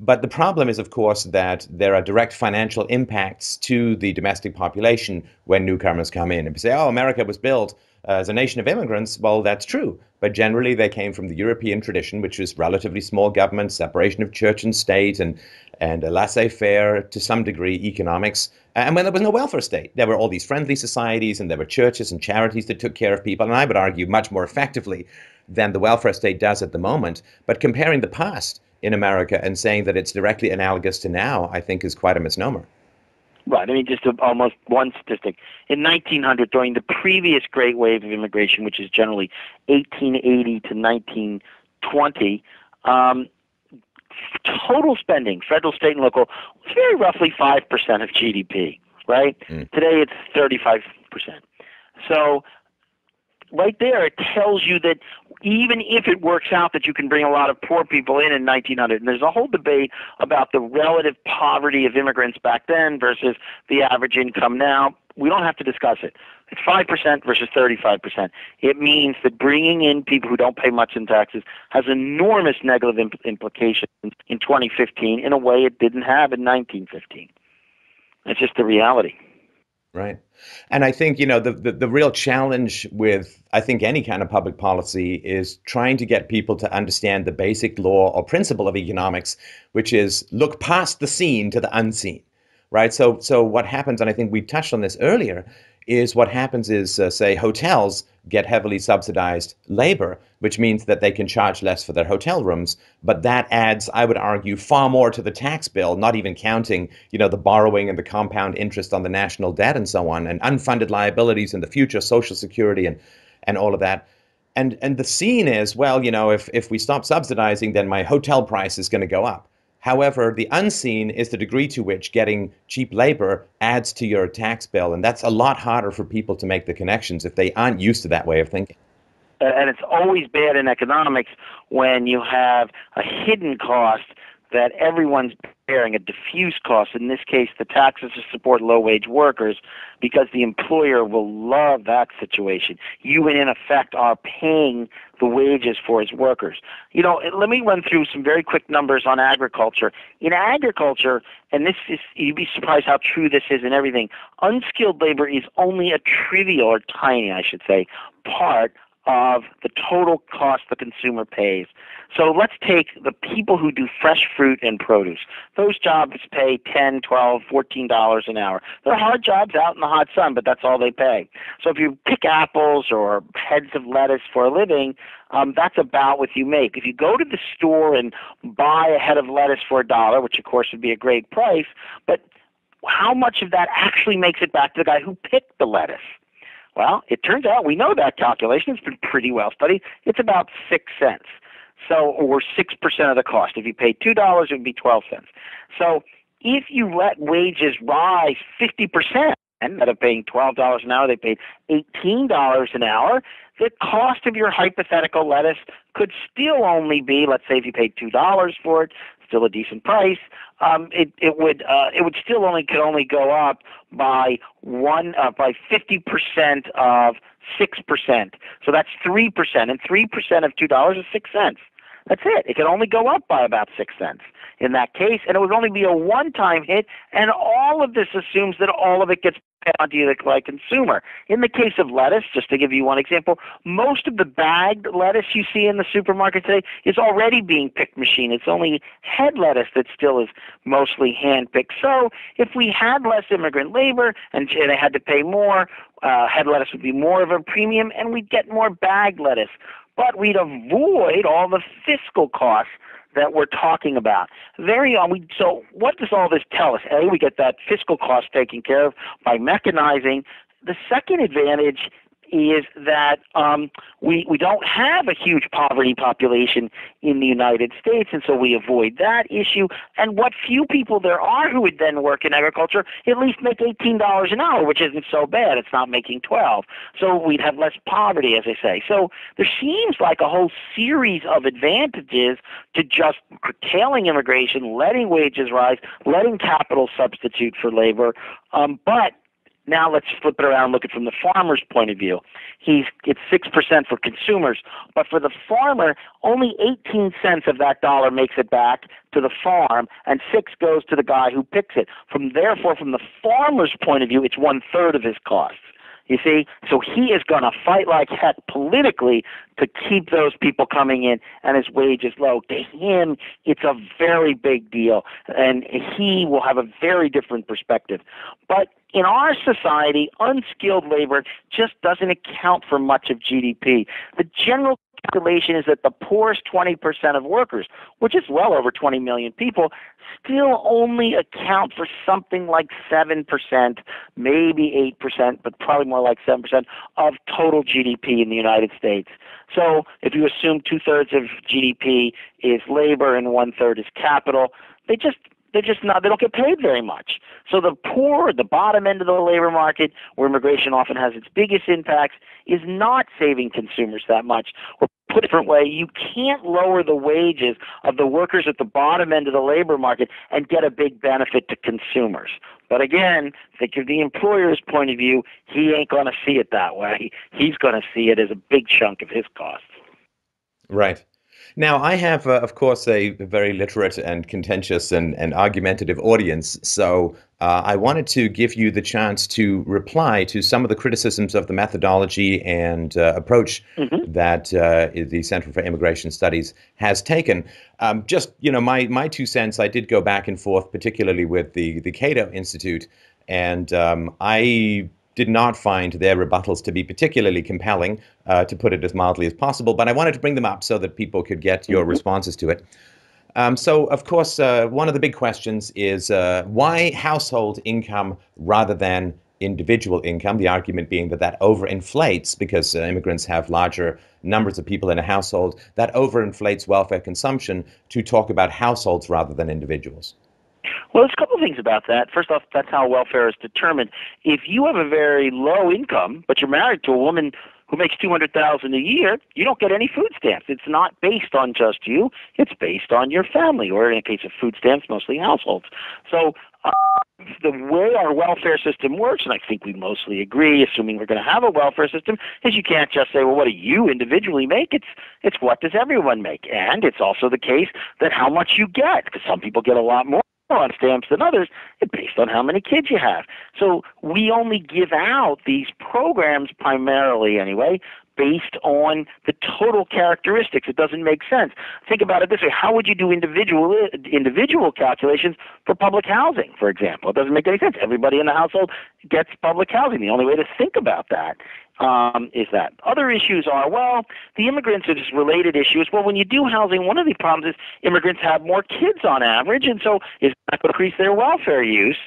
But the problem is, of course, that there are direct financial impacts to the domestic population when newcomers come in. And say, oh, America was built uh, as a nation of immigrants, well, that's true. But generally, they came from the European tradition, which was relatively small government, separation of church and state, and, and a laissez faire, to some degree, economics. And when there was no welfare state, there were all these friendly societies, and there were churches and charities that took care of people, and I would argue much more effectively than the welfare state does at the moment. But comparing the past in America and saying that it's directly analogous to now, I think is quite a misnomer. Right. I mean, just a, almost one statistic. In 1900, during the previous great wave of immigration, which is generally 1880 to 1920, um, total spending, federal, state, and local, was very roughly 5% of GDP, right? Mm. Today it's 35%. So right there, it tells you that even if it works out that you can bring a lot of poor people in in 1900, and there's a whole debate about the relative poverty of immigrants back then versus the average income now. We don't have to discuss it. It's 5% versus 35%. It means that bringing in people who don't pay much in taxes has enormous negative imp- implications in 2015 in a way it didn't have in 1915. It's just the reality. Right. And I think, you know, the, the, the, real challenge with, I think, any kind of public policy is trying to get people to understand the basic law or principle of economics, which is look past the seen to the unseen. Right. So, so what happens, and I think we touched on this earlier, is what happens is, uh, say, hotels get heavily subsidized labor, which means that they can charge less for their hotel rooms. But that adds, I would argue, far more to the tax bill, not even counting, you know, the borrowing and the compound interest on the national debt and so on, and unfunded liabilities in the future, Social Security and and all of that. And and the seen is, well, you know, if if we stop subsidizing, then my hotel price is going to go up. However, the unseen is the degree to which getting cheap labor adds to your tax bill. And that's a lot harder for people to make the connections if they aren't used to that way of thinking. And it's always bad in economics when you have a hidden cost that everyone's a diffuse cost, in this case, the taxes to support low wage workers, because the employer will love that situation. You, in effect, are paying the wages for his workers. You know, let me run through some very quick numbers on agriculture. In agriculture, and this is, you'd be surprised how true this is and everything, unskilled labor is only a trivial, or tiny, I should say, part of the total cost the consumer pays. So let's take the people who do fresh fruit and produce. Those jobs pay ten, twelve, fourteen dollars an hour. They're hard jobs out in the hot sun, but that's all they pay. So if you pick apples or heads of lettuce for a living, um, that's about what you make. If you go to the store and buy a head of lettuce for a dollar, which of course would be a great price, but how much of that actually makes it back to the guy who picked the lettuce? Well, it turns out we know that calculation. It's been pretty well studied. It's about six cents. So, or six percent of the cost. If you paid two dollars, it would be twelve cents. So, if you let wages rise fifty percent, instead of paying twelve dollars an hour, they paid eighteen dollars an hour. The cost of your hypothetical lettuce could still only be, let's say, if you paid two dollars for it, still a decent price. Um, it it would uh, it would still only could only go up by one uh, by fifty percent of six percent. So that's three percent, and three percent of two dollars is six cents. That's it. It can only go up by about six cents in that case, and it would only be a one-time hit. And all of this assumes that all of it gets passed on to the consumer. In the case of lettuce, just to give you one example, most of the bagged lettuce you see in the supermarket today is already being picked machine. It's only head lettuce that still is mostly hand-picked. So if we had less immigrant labor and they had to pay more, uh, head lettuce would be more of a premium, and we'd get more bagged lettuce but we'd avoid all the fiscal costs that we're talking about. Very on. We, so what does all this tell us? A, we get that fiscal cost taken care of by mechanizing. The second advantage is that um, we we don't have a huge poverty population in the United States, and so we avoid that issue. And what few people there are who would then work in agriculture at least make eighteen dollars an hour, which isn't so bad. It's not making twelve, so we'd have less poverty, as I say. So there seems like a whole series of advantages to just curtailing immigration, letting wages rise, letting capital substitute for labor. Um, but now let's flip it around look at it from the farmer's point of view. He's it's six percent for consumers, but for the farmer, only eighteen cents of that dollar makes it back to the farm, and six goes to the guy who picks it. From therefore, from the farmer's point of view, it's one third of his costs. You see, so he is going to fight like heck politically to keep those people coming in and his wages low. To him, it's a very big deal, and he will have a very different perspective. But in our society, unskilled labor just doesn't account for much of GDP. The general calculation is that the poorest 20% of workers, which is well over 20 million people, still only account for something like 7%, maybe 8%, but probably more like 7% of total GDP in the United States. So if you assume two thirds of GDP is labor and one third is capital, they just they're just not they don't get paid very much. So the poor, the bottom end of the labor market, where immigration often has its biggest impacts, is not saving consumers that much. Or put it a different way, you can't lower the wages of the workers at the bottom end of the labor market and get a big benefit to consumers. But again, think of the employer's point of view, he ain't going to see it that way. He's going to see it as a big chunk of his costs. Right. Now, I have, uh, of course, a very literate and contentious and, and argumentative audience, so uh, I wanted to give you the chance to reply to some of the criticisms of the methodology and uh, approach mm-hmm. that uh, the Center for Immigration Studies has taken. Um, just, you know, my, my two cents, I did go back and forth, particularly with the, the Cato Institute, and um, I did not find their rebuttals to be particularly compelling, uh, to put it as mildly as possible. But I wanted to bring them up so that people could get your mm-hmm. responses to it. Um, so, of course, uh, one of the big questions is uh, why household income rather than individual income, the argument being that that overinflates because uh, immigrants have larger numbers of people in a household, that overinflates welfare consumption to talk about households rather than individuals? Well, there's a couple of things about that. First off, that's how welfare is determined. If you have a very low income, but you're married to a woman who makes 200,000 a year, you don't get any food stamps. It's not based on just you, it's based on your family or in the case of food stamps, mostly households. So uh, the way our welfare system works, and I think we mostly agree, assuming we're going to have a welfare system, is you can't just say, well, what do you individually make? It's it's what does everyone make, and it's also the case that how much you get, because some people get a lot more on stamps than others, it's based on how many kids you have. So we only give out these programs primarily anyway based on the total characteristics. It doesn't make sense. Think about it this way: How would you do individual individual calculations for public housing, for example? It doesn't make any sense. Everybody in the household gets public housing. The only way to think about that um, is that. Other issues are, well, the immigrants are just related issues. Well, when you do housing, one of the problems is immigrants have more kids on average, and so is that going to increase their welfare use?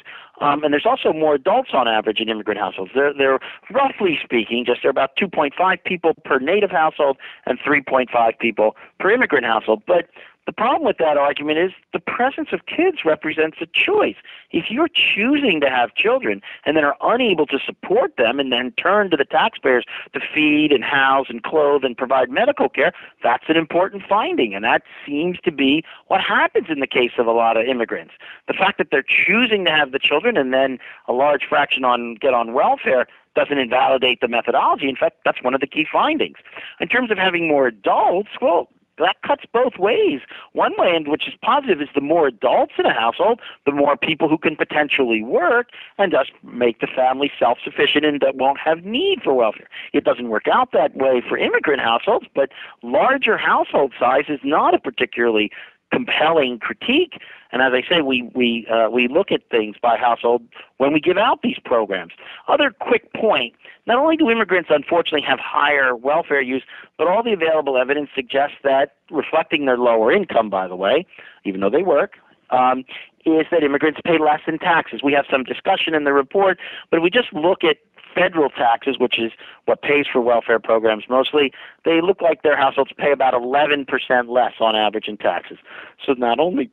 Um, and there's also more adults on average in immigrant households. They're, they're roughly speaking, just they're about 2.5 people per native household and 3.5 people per immigrant household. But the problem with that argument is the presence of kids represents a choice. If you're choosing to have children and then are unable to support them and then turn to the taxpayers to feed and house and clothe and provide medical care, that's an important finding. And that seems to be what happens in the case of a lot of immigrants. The fact that they're choosing to have the children and then a large fraction on get on welfare doesn't invalidate the methodology. In fact, that's one of the key findings. In terms of having more adults, well, that cuts both ways. One way, and which is positive, is the more adults in a household, the more people who can potentially work and thus make the family self-sufficient and that won't have need for welfare. It doesn't work out that way for immigrant households, but larger household size is not a particularly compelling critique. And as I say, we we uh, we look at things by household when we give out these programs. Other quick point: not only do immigrants unfortunately have higher welfare use, but all the available evidence suggests that, reflecting their lower income, by the way, even though they work. Um, is that immigrants pay less in taxes. We have some discussion in the report, but if we just look at federal taxes, which is what pays for welfare programs mostly, they look like their households pay about 11% less on average in taxes. So not only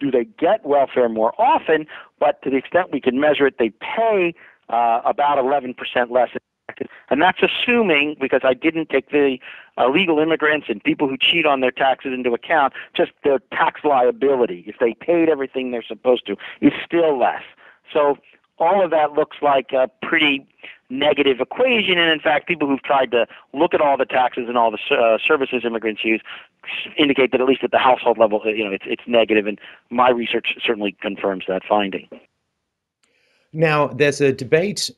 do they get welfare more often, but to the extent we can measure it, they pay uh, about 11% less and that's assuming, because I didn't take the illegal immigrants and people who cheat on their taxes into account, just their tax liability, if they paid everything they're supposed to, is still less. So all of that looks like a pretty negative equation. And in fact, people who've tried to look at all the taxes and all the uh, services immigrants use indicate that at least at the household level, you know, it's it's negative. And my research certainly confirms that finding. Now, there's a debate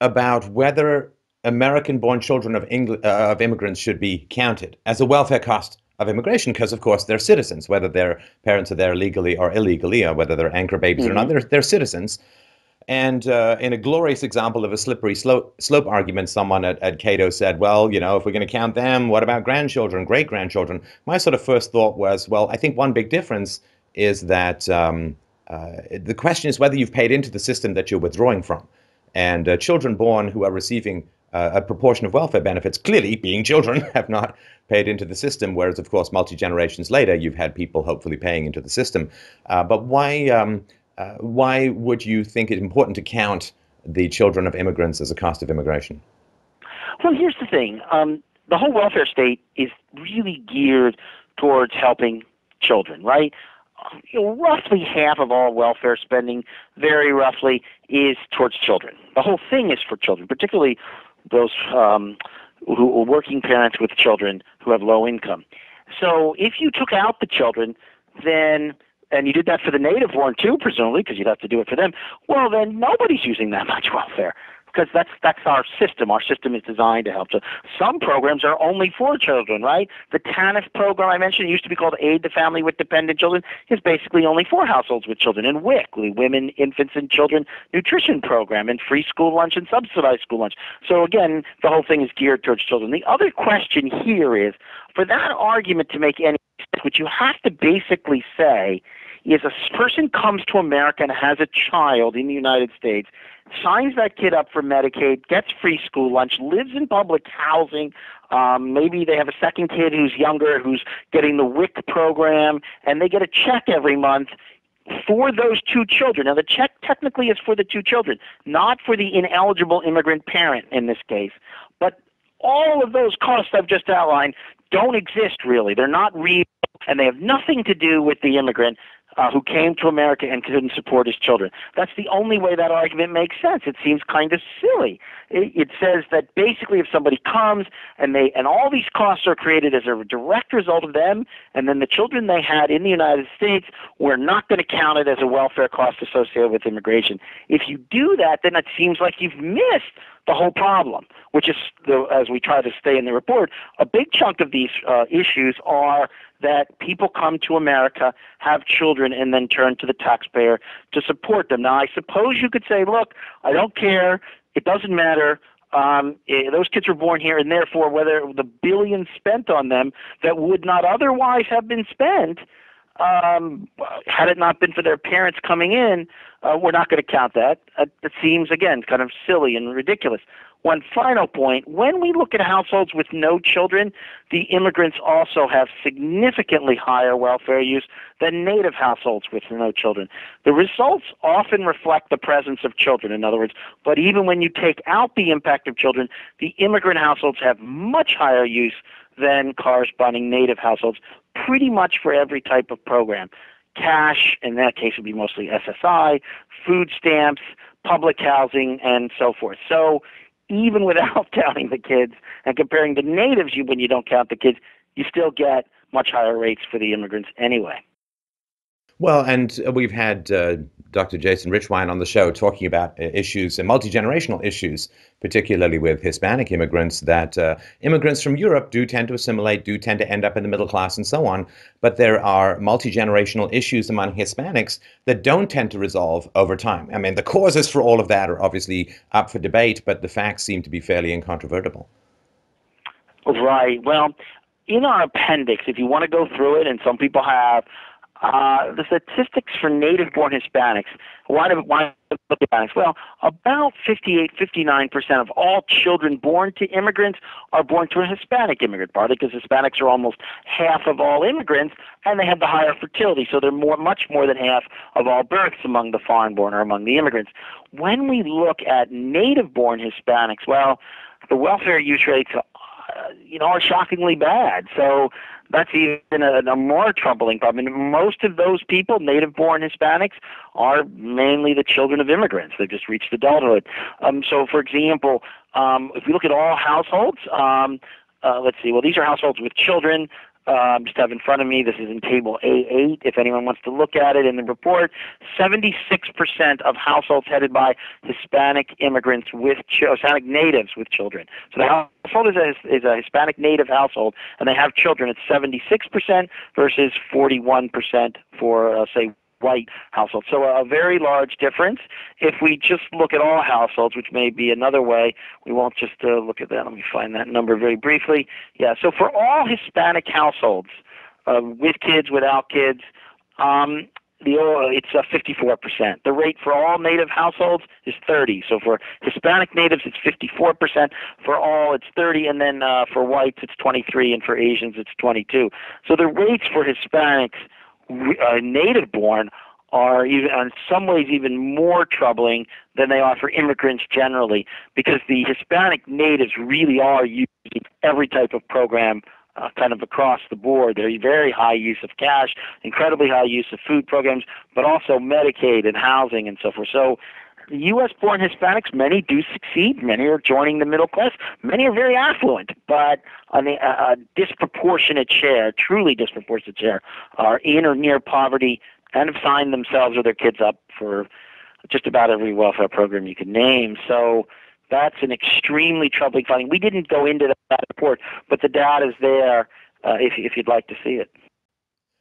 about whether American-born children of, Engl- uh, of immigrants should be counted as a welfare cost of immigration because, of course, they're citizens, whether their parents are there legally or illegally, or whether they're anchor babies mm-hmm. or not, mm-hmm. they're, they're citizens. And uh, in a glorious example of a slippery slope, slope argument, someone at, at Cato said, well, you know, if we're going to count them, what about grandchildren, great grandchildren? My sort of first thought was, well, I think one big difference is that um, uh, the question is whether you've paid into the system that you're withdrawing from. And uh, children born who are receiving uh, a proportion of welfare benefits, clearly being children, [LAUGHS] have not paid into the system. Whereas, of course, multi generations later, you've had people hopefully paying into the system. Uh, but why? Um, uh, why would you think it important to count the children of immigrants as a cost of immigration? Well, here's the thing. Um, the whole welfare state is really geared towards helping children, right? You know, roughly half of all welfare spending, very roughly, is towards children. The whole thing is for children, particularly those um, who are working parents with children who have low income. So if you took out the children, then and you did that for the native born too, presumably, because you'd have to do it for them. Well, then nobody's using that [LAUGHS] much welfare because that's that's our system. Our system is designed to help. So some programs are only for children, right? The TANF program I mentioned used to be called Aid to Family with Dependent Children is basically only for households with children. And WIC, the Women, Infants, and Children Nutrition Program, and free school lunch and subsidized school lunch. So again, the whole thing is geared towards children. The other question here is, for that argument to make any what you have to basically say is a person comes to America and has a child in the United States, signs that kid up for Medicaid, gets free school lunch, lives in public housing. Um, maybe they have a second kid who's younger, who's getting the WIC program, and they get a check every month for those two children. Now, the check technically is for the two children, not for the ineligible immigrant parent in this case. But all of those costs I've just outlined don't exist really. They're not real, and they have nothing to do with the immigrant uh, who came to America and couldn't support his children. That's the only way that argument makes sense. It seems kind of silly. It, it says that basically, if somebody comes and they and all these costs are created as a direct result of them, and then the children they had in the United States, we're not going to count it as a welfare cost associated with immigration. If you do that, then it seems like you've missed the whole problem, which is, the, as we try to stay in the report, a big chunk of these uh, issues are that people come to America, have children, and then turn to the taxpayer to support them. Now, I suppose you could say, look, I don't care. It doesn't matter. Um, eh, those kids were born here, and therefore, whether the billions spent on them that would not otherwise have been spent, um, had it not been for their parents coming in, uh, we're not going to count that. Uh, it seems, again, kind of silly and ridiculous. One final point when we look at households with no children, the immigrants also have significantly higher welfare use than native households with no children. The results often reflect the presence of children, in other words, but even when you take out the impact of children, the immigrant households have much higher use than corresponding native households, pretty much for every type of program. Cash, in that case, would be mostly SSI, food stamps, public housing, and so forth. So even [LAUGHS] without counting the kids and comparing the natives you when you don't count the kids, you still get much higher rates for the immigrants anyway. Well, and we've had uh, Dr. Jason Richwine on the show talking about uh, issues and multi generational issues, particularly with Hispanic immigrants, that uh, immigrants from Europe do tend to assimilate, do tend to end up in the middle class, and so on. But there are multi generational issues among Hispanics that don't tend to resolve over time. I mean, the causes for all of that are obviously up for debate, but the facts seem to be fairly incontrovertible. Right. Well, in our appendix, if you want to go through it, and some people have, uh, the statistics for native-born Hispanics, why do, why look at Hispanics? Well, about 58, 59% of all children born to immigrants are born to a Hispanic immigrant, partly because Hispanics are almost half of all immigrants, and they have the higher fertility, so they're more, much more than half of all births among the foreign-born or among the immigrants. When we look at native-born Hispanics, well, the welfare use rates, uh, you know, are shockingly bad. So that's even a, a more troubling problem. And most of those people, native-born Hispanics, are mainly the children of immigrants. They've just reached adulthood. Um, so, for example, um, if we look at all households, um, uh, let's see. Well, these are households with children um, just have in front of me. This is in Table A8. If anyone wants to look at it in the report, 76% of households headed by Hispanic immigrants with ch- Hispanic natives with children. So the household is a, is a Hispanic native household, and they have children. It's 76% versus 41% for, uh, say, white households. So a very large difference. If we just look at all households, which may be another way, we won't just uh, look at that. Let me find that number very briefly. Yeah, so for all Hispanic households, uh, with kids, without kids, um, the uh, it's uh, 54%. The rate for all native households is 30. So for Hispanic natives, it's 54%. For all, it's 30, and then uh, for whites, it's 23, and for Asians, it's 22. So the rates for Hispanics uh, native born are even in some ways even more troubling than they are for immigrants generally because the Hispanic natives really are using every type of program uh, kind of across the board. They're very high use of cash, incredibly high use of food programs, but also Medicaid and housing and so forth. So U.S. born Hispanics, many do succeed. Many are joining the middle class. Many are very affluent, but on the, uh, a disproportionate share, truly disproportionate share, are in or near poverty and have signed themselves or their kids up for just about every welfare program you can name. So that's an extremely troubling finding. We didn't go into that report, but the data is there uh, if, if you'd like to see it.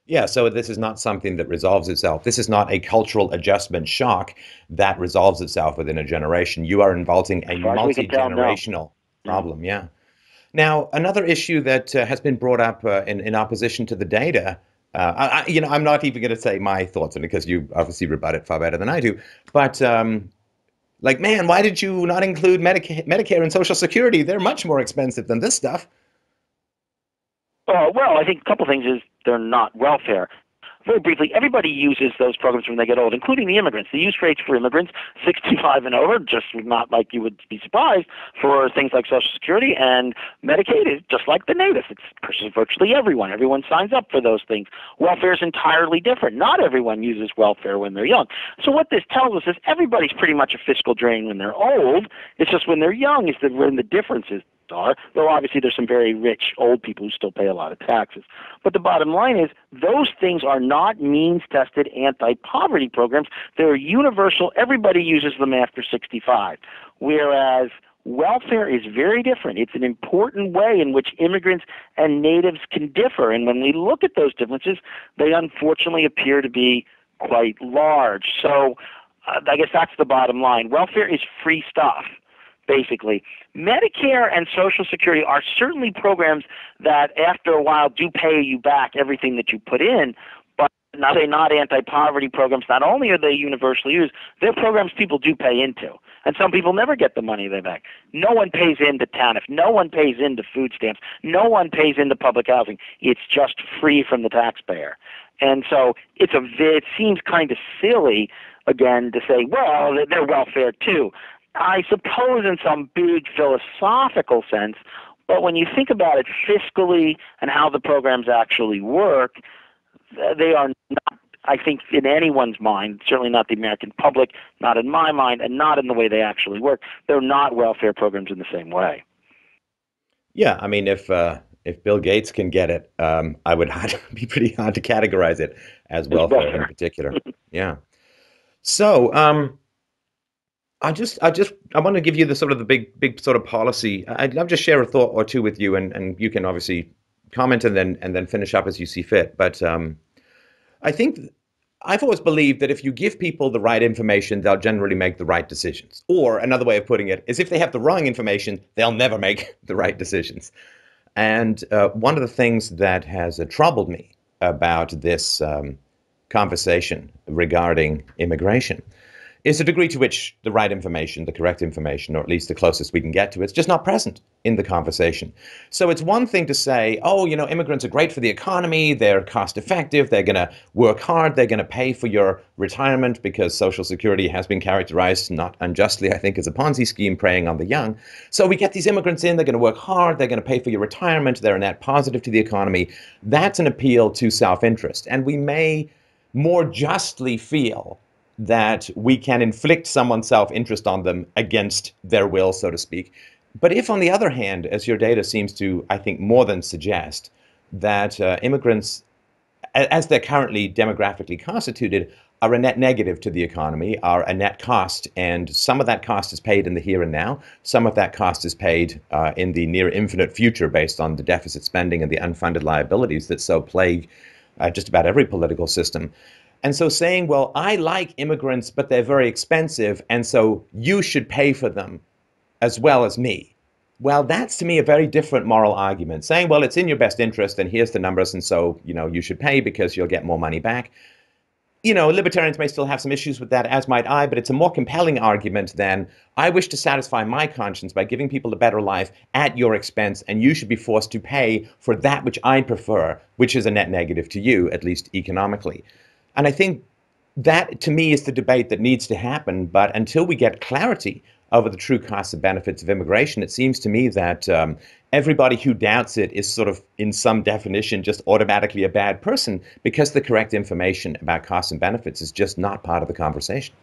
Yeah, so this is not something that resolves itself. This is not a cultural adjustment shock that resolves itself within a generation. You are involving a multi generational problem. Yeah. Now, another issue that uh, has been brought up uh, in, in opposition to the data Uh, I, you know, I'm not even going to say my thoughts on it because you obviously rebut it far better than I do. But um, like, man, why did you not include Medica- Medicare and Social Security? They're much more expensive than this stuff. Uh, well, I think a couple things is they're not welfare very briefly, everybody uses those programs when they get old, including the immigrants. The use rates for immigrants, [LAUGHS] 65 and over, just not like you would be surprised for things like Social Security and Medicaid is just like the native. It's virtually everyone. Everyone signs up for those things. Welfare is entirely different. Not everyone uses welfare when they're young. So what this tells us is everybody's pretty much a fiscal drain when they're old. It's just when they're young is the, when the difference is are, though obviously there's some very rich old people who still pay a lot of taxes. But the bottom line is those things are not means tested anti poverty programs. They're universal. Everybody uses them after 65. Whereas welfare is very different. It's an important way in which immigrants and natives can differ. And when we look at those differences, they unfortunately appear to be quite large. So uh, I guess that's the bottom line. Welfare is free stuff basically. Medicare and Social Security are certainly programs that, after a while, do pay you back everything that you put in. But now they're not anti-poverty programs. Not only are they universally used, they're programs people do pay into. And some people never get the money they back. No one pays into TANF. No one pays into food stamps. No one pays into public housing. It's just free from the taxpayer. And so it's a it seems kind of silly again to say, well, they're welfare too. I suppose in some big philosophical sense, but when you think about it fiscally and how the programs actually work, they are not, I think, in anyone's mind, certainly not the American public, not in my mind, and not in the way they actually work. They're not welfare programs in the same way. Yeah, I mean, if uh, if Bill Gates can get it, um, I would [LAUGHS] be pretty hard to categorize it as welfare in particular. yeah. So, um, I just, I just, I want to give you the sort of the big, big sort of policy. I'd love to share a thought or two with you, and, and you can obviously comment and then and then finish up as you see fit. But um, I think I've always believed that if you give people the right information, they'll generally make the right decisions. Or another way of putting it is, if they have the wrong information, they'll never make [LAUGHS] the right decisions. And uh, one of the things that has uh, troubled me about this um, conversation regarding immigration is the degree to which the right information, the correct information, or at least the closest we can get to it's just not present in the conversation. So it's one thing to say, oh, you know, immigrants are great for the economy, they're cost effective, they're going to work hard, they're going to pay for your retirement because Social Security has been characterized, not unjustly, I think, as a Ponzi scheme preying on the young. So we get these immigrants in, they're going to work hard, they're going to pay for your retirement, they're a net positive to the economy. That's an appeal to self interest. And we may more justly feel that we can inflict someone's self interest on them against their will, so to speak. But if, on the other hand, as your data seems to, I think, more than suggest, that uh, immigrants, as they're currently demographically constituted, are a net negative to the economy, are a net cost, and some of that cost is paid in the here and now. Some of that cost is paid uh, in the near infinite future based on the deficit spending and the unfunded liabilities that so plague uh, just about every political system. And so saying, well, I like immigrants, but they're very expensive, and so you should pay for them as well as me. Well, that's to me a very different moral argument. Saying, well, it's in your best interest, and here's the numbers, and so you know you should pay because you'll get more money back. You know, libertarians may still have some issues with that, as might I, but it's a more compelling argument than I wish to satisfy my conscience by giving people a better life at your expense, and you should be forced to pay for that which I prefer, which is a net negative to you, at least economically. And I think that, to me, is the debate that needs to happen. But until we get clarity over the true costs and benefits of immigration, it seems to me that um, everybody who doubts it is sort of, in some definition, just automatically a bad person because the correct information about costs and benefits is just not part of the conversation.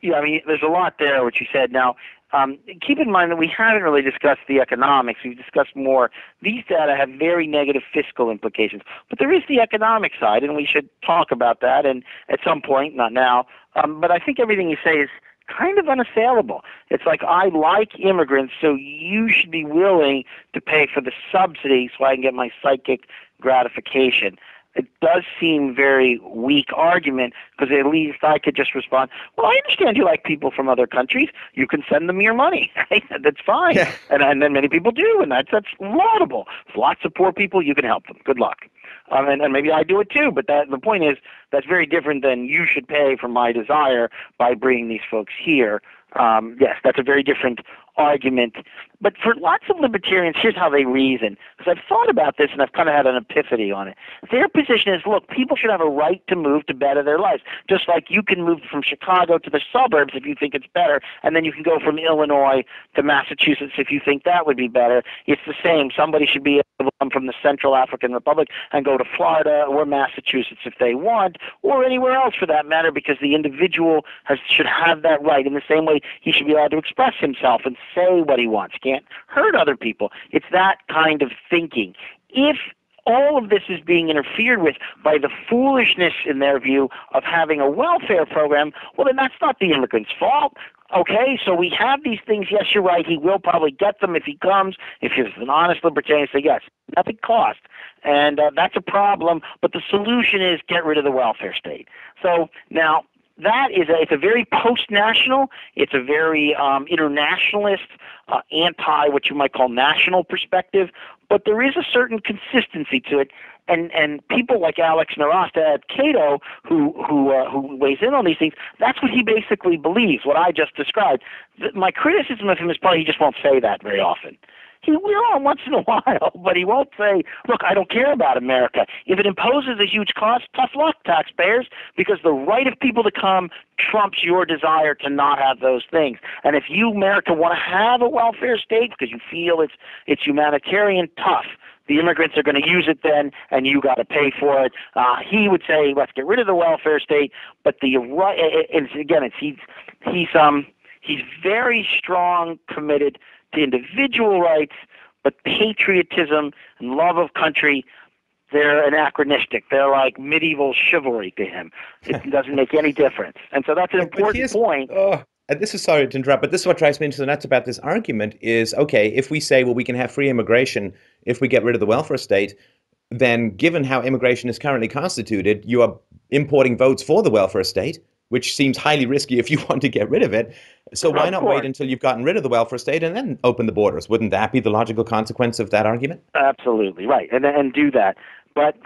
Yeah, I mean, there's a lot there, what you said. Now, um, keep in mind that we haven't really discussed the economics. We've discussed more. These data have very negative fiscal implications, but there is the economic side, and we should talk about that. And at some point, not now, um, but I think everything you say is kind of unassailable. It's like I like immigrants, so you should be willing to pay for the subsidy so I can get my psychic gratification it does seem very weak argument because at least I could just respond, well, I understand you like people from other countries. You can send them your money. [LAUGHS] that's fine. Yeah. And, and then many people do, and that's, that's laudable. lots of poor people, you can help them. Good luck. um, and, and maybe I do it too. But that the point is that's very different than you should pay for my desire by bringing these folks here. Um, yes, that's a very different argument. But for lots of libertarians, here's how they reason. Because I've thought about this and I've kind of had an epiphany on it. Their position is look, people should have a right to move to better their lives. Just like you can move from Chicago to the suburbs if you think it's better, and then you can go from Illinois to Massachusetts if you think that would be better. It's the same. Somebody should be come from the Central African Republic and go to Florida or Massachusetts if they want, or anywhere else for that matter, because the individual has, should have that right. In the same way, he should be allowed to express himself and say what he wants. Can't hurt other people. It's that kind of thinking. If all of this is being interfered with by the foolishness, in their view, of having a welfare program, well, then that's not the immigrant's fault. Okay, so we have these things. Yes, you're right. He will probably get them if he comes. If he's an honest libertarian, say yes, nothing cost, and uh, that's a problem. But the solution is get rid of the welfare state. So now that is a, it's a very post-national, it's a very um, internationalist, uh, anti what you might call national perspective, but there is a certain consistency to it. And and people like Alex Nowrasteh at Cato, who who uh, who weighs in on these things, that's what he basically believes. What I just described. My criticism of him is probably he just won't say that very often. He will once in a [LAUGHS] while, but he won't say, look, I don't care about America. If it imposes a huge cost, tough luck, taxpayers, because the right of people to come trumps your desire to not have those things. And if you, America, want to have a welfare state because you feel it's, it's humanitarian, tough the immigrants are going to use it then, and you got to pay for it. Uh, he would say, let's get rid of the welfare state, but the right, and again, it's he's he's um he's very strong, committed to individual rights, but patriotism and love of country, they're anachronistic. They're like medieval chivalry to him. It [LAUGHS] doesn't make any difference. And so that's an important point. Oh, and this is sorry to interrupt, but this is what drives me into the nuts about this argument is okay, if we say, well, we can have free immigration if we get rid of the welfare state, then given how immigration is currently constituted, you are importing votes for the welfare state which seems highly risky if you [LAUGHS] want to get rid of it. So why not wait until you've gotten rid of the welfare state and then open the borders? Wouldn't that be the logical consequence of that argument? Absolutely right, and and do that. But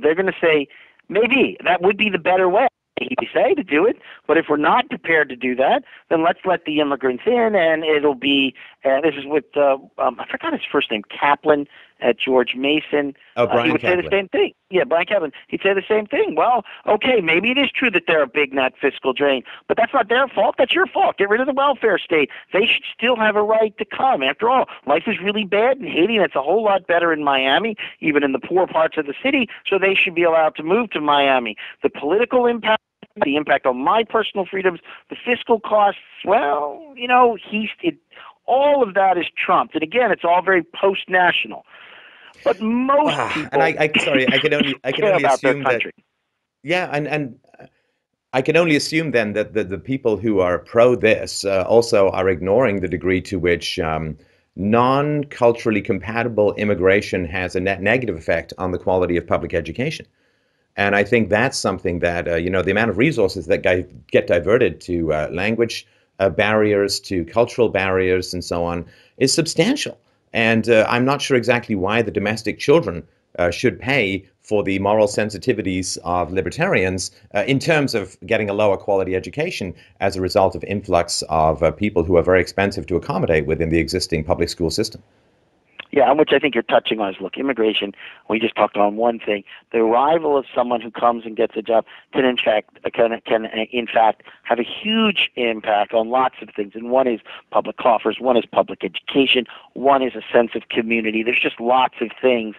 they're going to say maybe that would be the better way we say to do it. But if we're not prepared to do that, then let's let the immigrants in, and it'll be. Uh, this is with uh, um, I forgot his first name, Caplan at George Mason. Oh, Bryan uh, he would Caplan. say the same thing. Yeah, Bryan Caplan. He'd say the same thing. Well, okay, maybe it is true that they're a big net fiscal drain, but that's not their fault. That's your fault. Get rid of the welfare state. They should still have a right to come. After all, life is really bad in Haiti, and it's a whole lot better in Miami, even in the poor parts of the city. So they should be allowed to move to Miami. The political impact the impact on my personal freedoms, the fiscal costs. Well, you know, he's it, all of that is trumped, and again, it's all very post-national. But most Ah, people, and I, I sorry, I can only I [LAUGHS] can only assume that yeah, and and I can only assume then that the, the people who are pro this uh, also are ignoring the degree to which um, non culturally compatible immigration has a net negative effect on the quality of public education. And I think that's something that, uh, you know, the amount of resources that get diverted to uh, language uh, barriers, to cultural barriers, and so on is substantial. And uh, I'm not sure exactly why the domestic children uh, should pay for the moral sensitivities of libertarians uh, in terms of getting a lower quality education as a result of influx of people who are very expensive to accommodate within the existing public school system. Yeah, which I think you're touching on is look, immigration. We just talked on one thing: the arrival of someone who comes and gets a job can, in fact, can can in fact have a huge impact on lots of things. And one is public coffers, one is public education, one is a sense of community. There's just lots of things.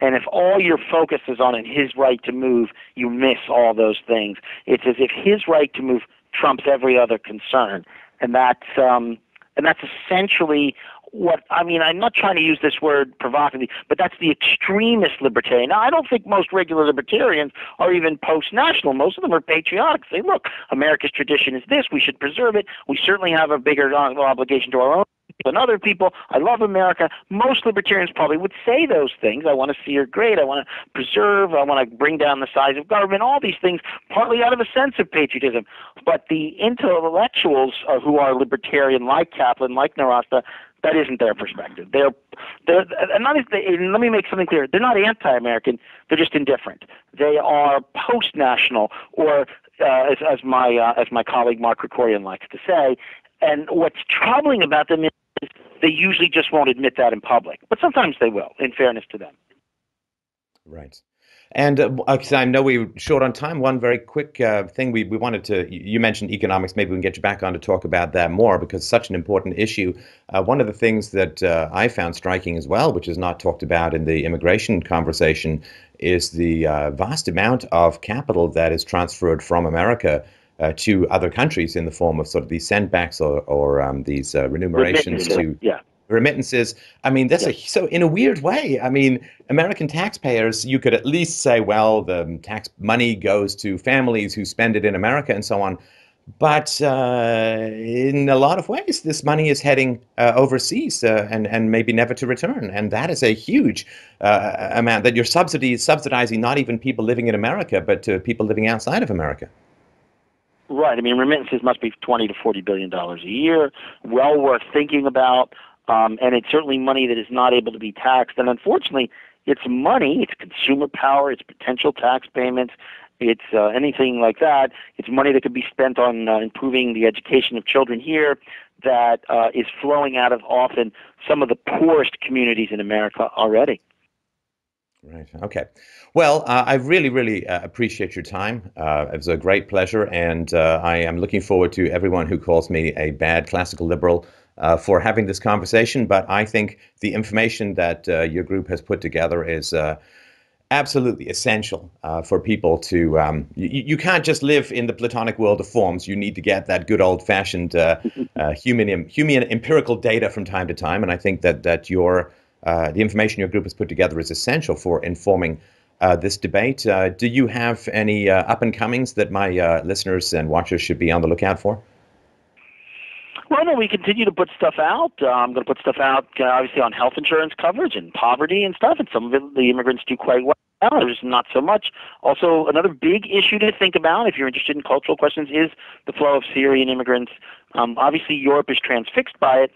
And if all your focus is on his right to move, you miss all those things. It's as if his right to move trumps every other concern, and that's um, and that's essentially what I mean. I'm not trying to use this word provocatively, but that's the extremist libertarian. Now, I don't think most regular libertarians are even post-national. Most of them are patriotic. Say, look, America's tradition is this. We should preserve it. We certainly have a bigger obligation to our own people than other people. I love America. Most libertarians probably would say those things. I want to see her great. I want to preserve. I want to bring down the size of government. All these things, partly out of a sense of patriotism. But the intellectuals uh, who are libertarian, like Caplan, like Nowrasteh, That isn't their perspective. They're, they're and not, let me make something clear. They're not anti-American. They're just indifferent. They are post-national, or uh, as, as my uh, as my colleague Mark Krikorian likes to say. And what's troubling about them is they usually just won't admit that in public, but sometimes they will. In fairness to them. Right. And uh, I know we are short on time. One very quick uh, thing we, we wanted to, you mentioned economics. Maybe we can get you back on to talk about that more because it's such an important issue. Uh, one of the things that uh, I found striking as well, which is not talked about in the immigration conversation, is the uh, vast amount of capital that is transferred from America uh, to other countries in the form of sort of these sendbacks or, or um, these remunerations to. Yeah remittances. I mean, that's yes. a so in a weird way. I mean, American taxpayers, you could at least say, well, the tax money goes to families who spend it in America and so on. But uh, in a lot of ways, this money is heading uh, overseas uh, and and maybe never to return, and that is a huge uh, amount that you're subsidy subsidizing not even people living in America, but to people living outside of America. Right. I mean, remittances must be twenty to forty billion dollars a year. Well worth thinking about. Um, and it's certainly money that is not able to be taxed. And unfortunately, it's money, it's consumer power, it's potential tax payments, it's uh, anything like that. It's money that could be spent on uh, improving the education of children here that uh, is flowing out of often some of the poorest communities in America already. Right. Okay. Well, uh, I really, really uh, appreciate your time. Uh, it was a great pleasure, and I am looking forward to everyone who calls me a bad classical liberal uh, for having this conversation. But I think the information that uh, your group has put together is absolutely essential for people to. Um, you, you, can't just live in the platonic world of forms. You need to get that good old-fashioned [LAUGHS] human, human empirical data from time to time, and I think that that your uh, the information your group has put together is essential for informing uh, this debate. Uh, do you have any uh, up and comings that my uh, listeners and watchers should be on the lookout for? Well, we continue to put stuff out. Uh, I'm going to put stuff out, obviously, on health insurance coverage and poverty and stuff, and some of it the immigrants do quite well. There's not so much. Also, another big issue to think about if you're interested in cultural questions is the flow of Syrian immigrants. Um, obviously, Europe is transfixed by it,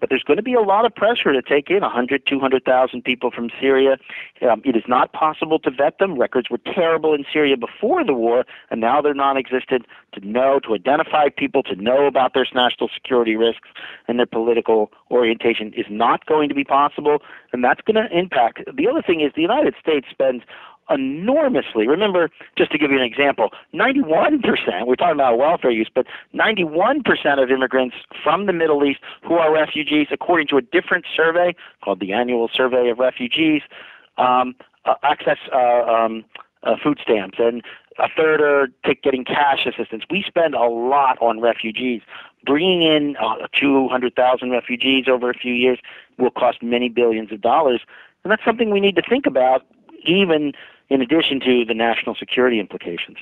but there's going to be a lot of pressure to take in 100, 200,000 people from Syria. Um, it is not possible to vet them. Records were terrible in Syria before the war, and now they're non-existent. To know, to identify people, to know about their national security risks and their political orientation is not going to be possible, and that's going to impact. The other thing is the United States spends enormously. Remember, just to give you an example, 91%, we're talking about welfare use, but 91% of immigrants from the Middle East who are refugees, according to a different survey called the Annual Survey of Refugees, um, uh, access uh, um, uh, food stamps, and a third are getting cash assistance. We spend a lot on refugees. Bringing in uh, 200,000 refugees over a few years will cost many billions of dollars. And that's something we need to think about, even in addition to the national security implications.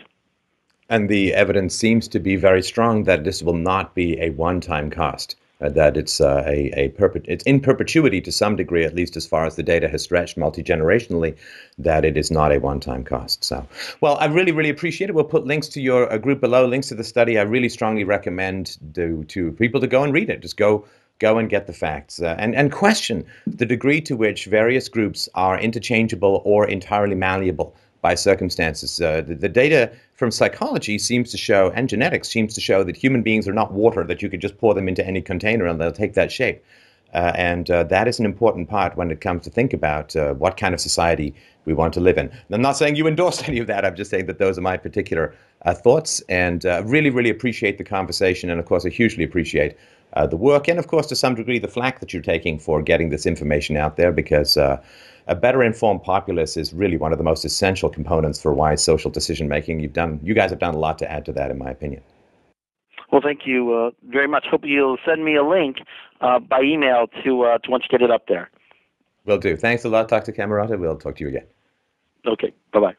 And the evidence seems to be very strong that this will not be a one-time cost. Uh, that it's uh, a, a perpet- it's in perpetuity to some degree, at least as far as the data has stretched multi generationally, that it is not a one time cost. So, well, I really, really appreciate it. We'll put links to your uh, group below, links to the study. I really strongly recommend to, to people to go and read it. Just go go and get the facts uh, and, and question the degree to which various groups are interchangeable or entirely malleable by circumstances. Uh, the, the, data from psychology seems to show, and genetics seems to show, that human beings are not water, that you could just pour them into any container and they'll take that shape. Uh, and uh, that is an important part when it comes to think about uh, what kind of society we want to live in. And I'm not saying you endorse [LAUGHS] any of that. I'm just saying that those are my particular uh, thoughts. And uh, really, really appreciate the conversation. And of course, I hugely appreciate uh, the work and, of course, to some degree, the flack that you're taking for getting this information out there because uh, a better informed populace is really one of the most essential components for wise social decision making. You've done, you guys have done a lot to add to that, in my opinion. Well, thank you uh, very much. Hope you'll send me a link uh, by email to uh, to once you get it up there. Will do. Thanks a lot, Dr. Camarota. We'll talk to you again. Okay. Bye bye.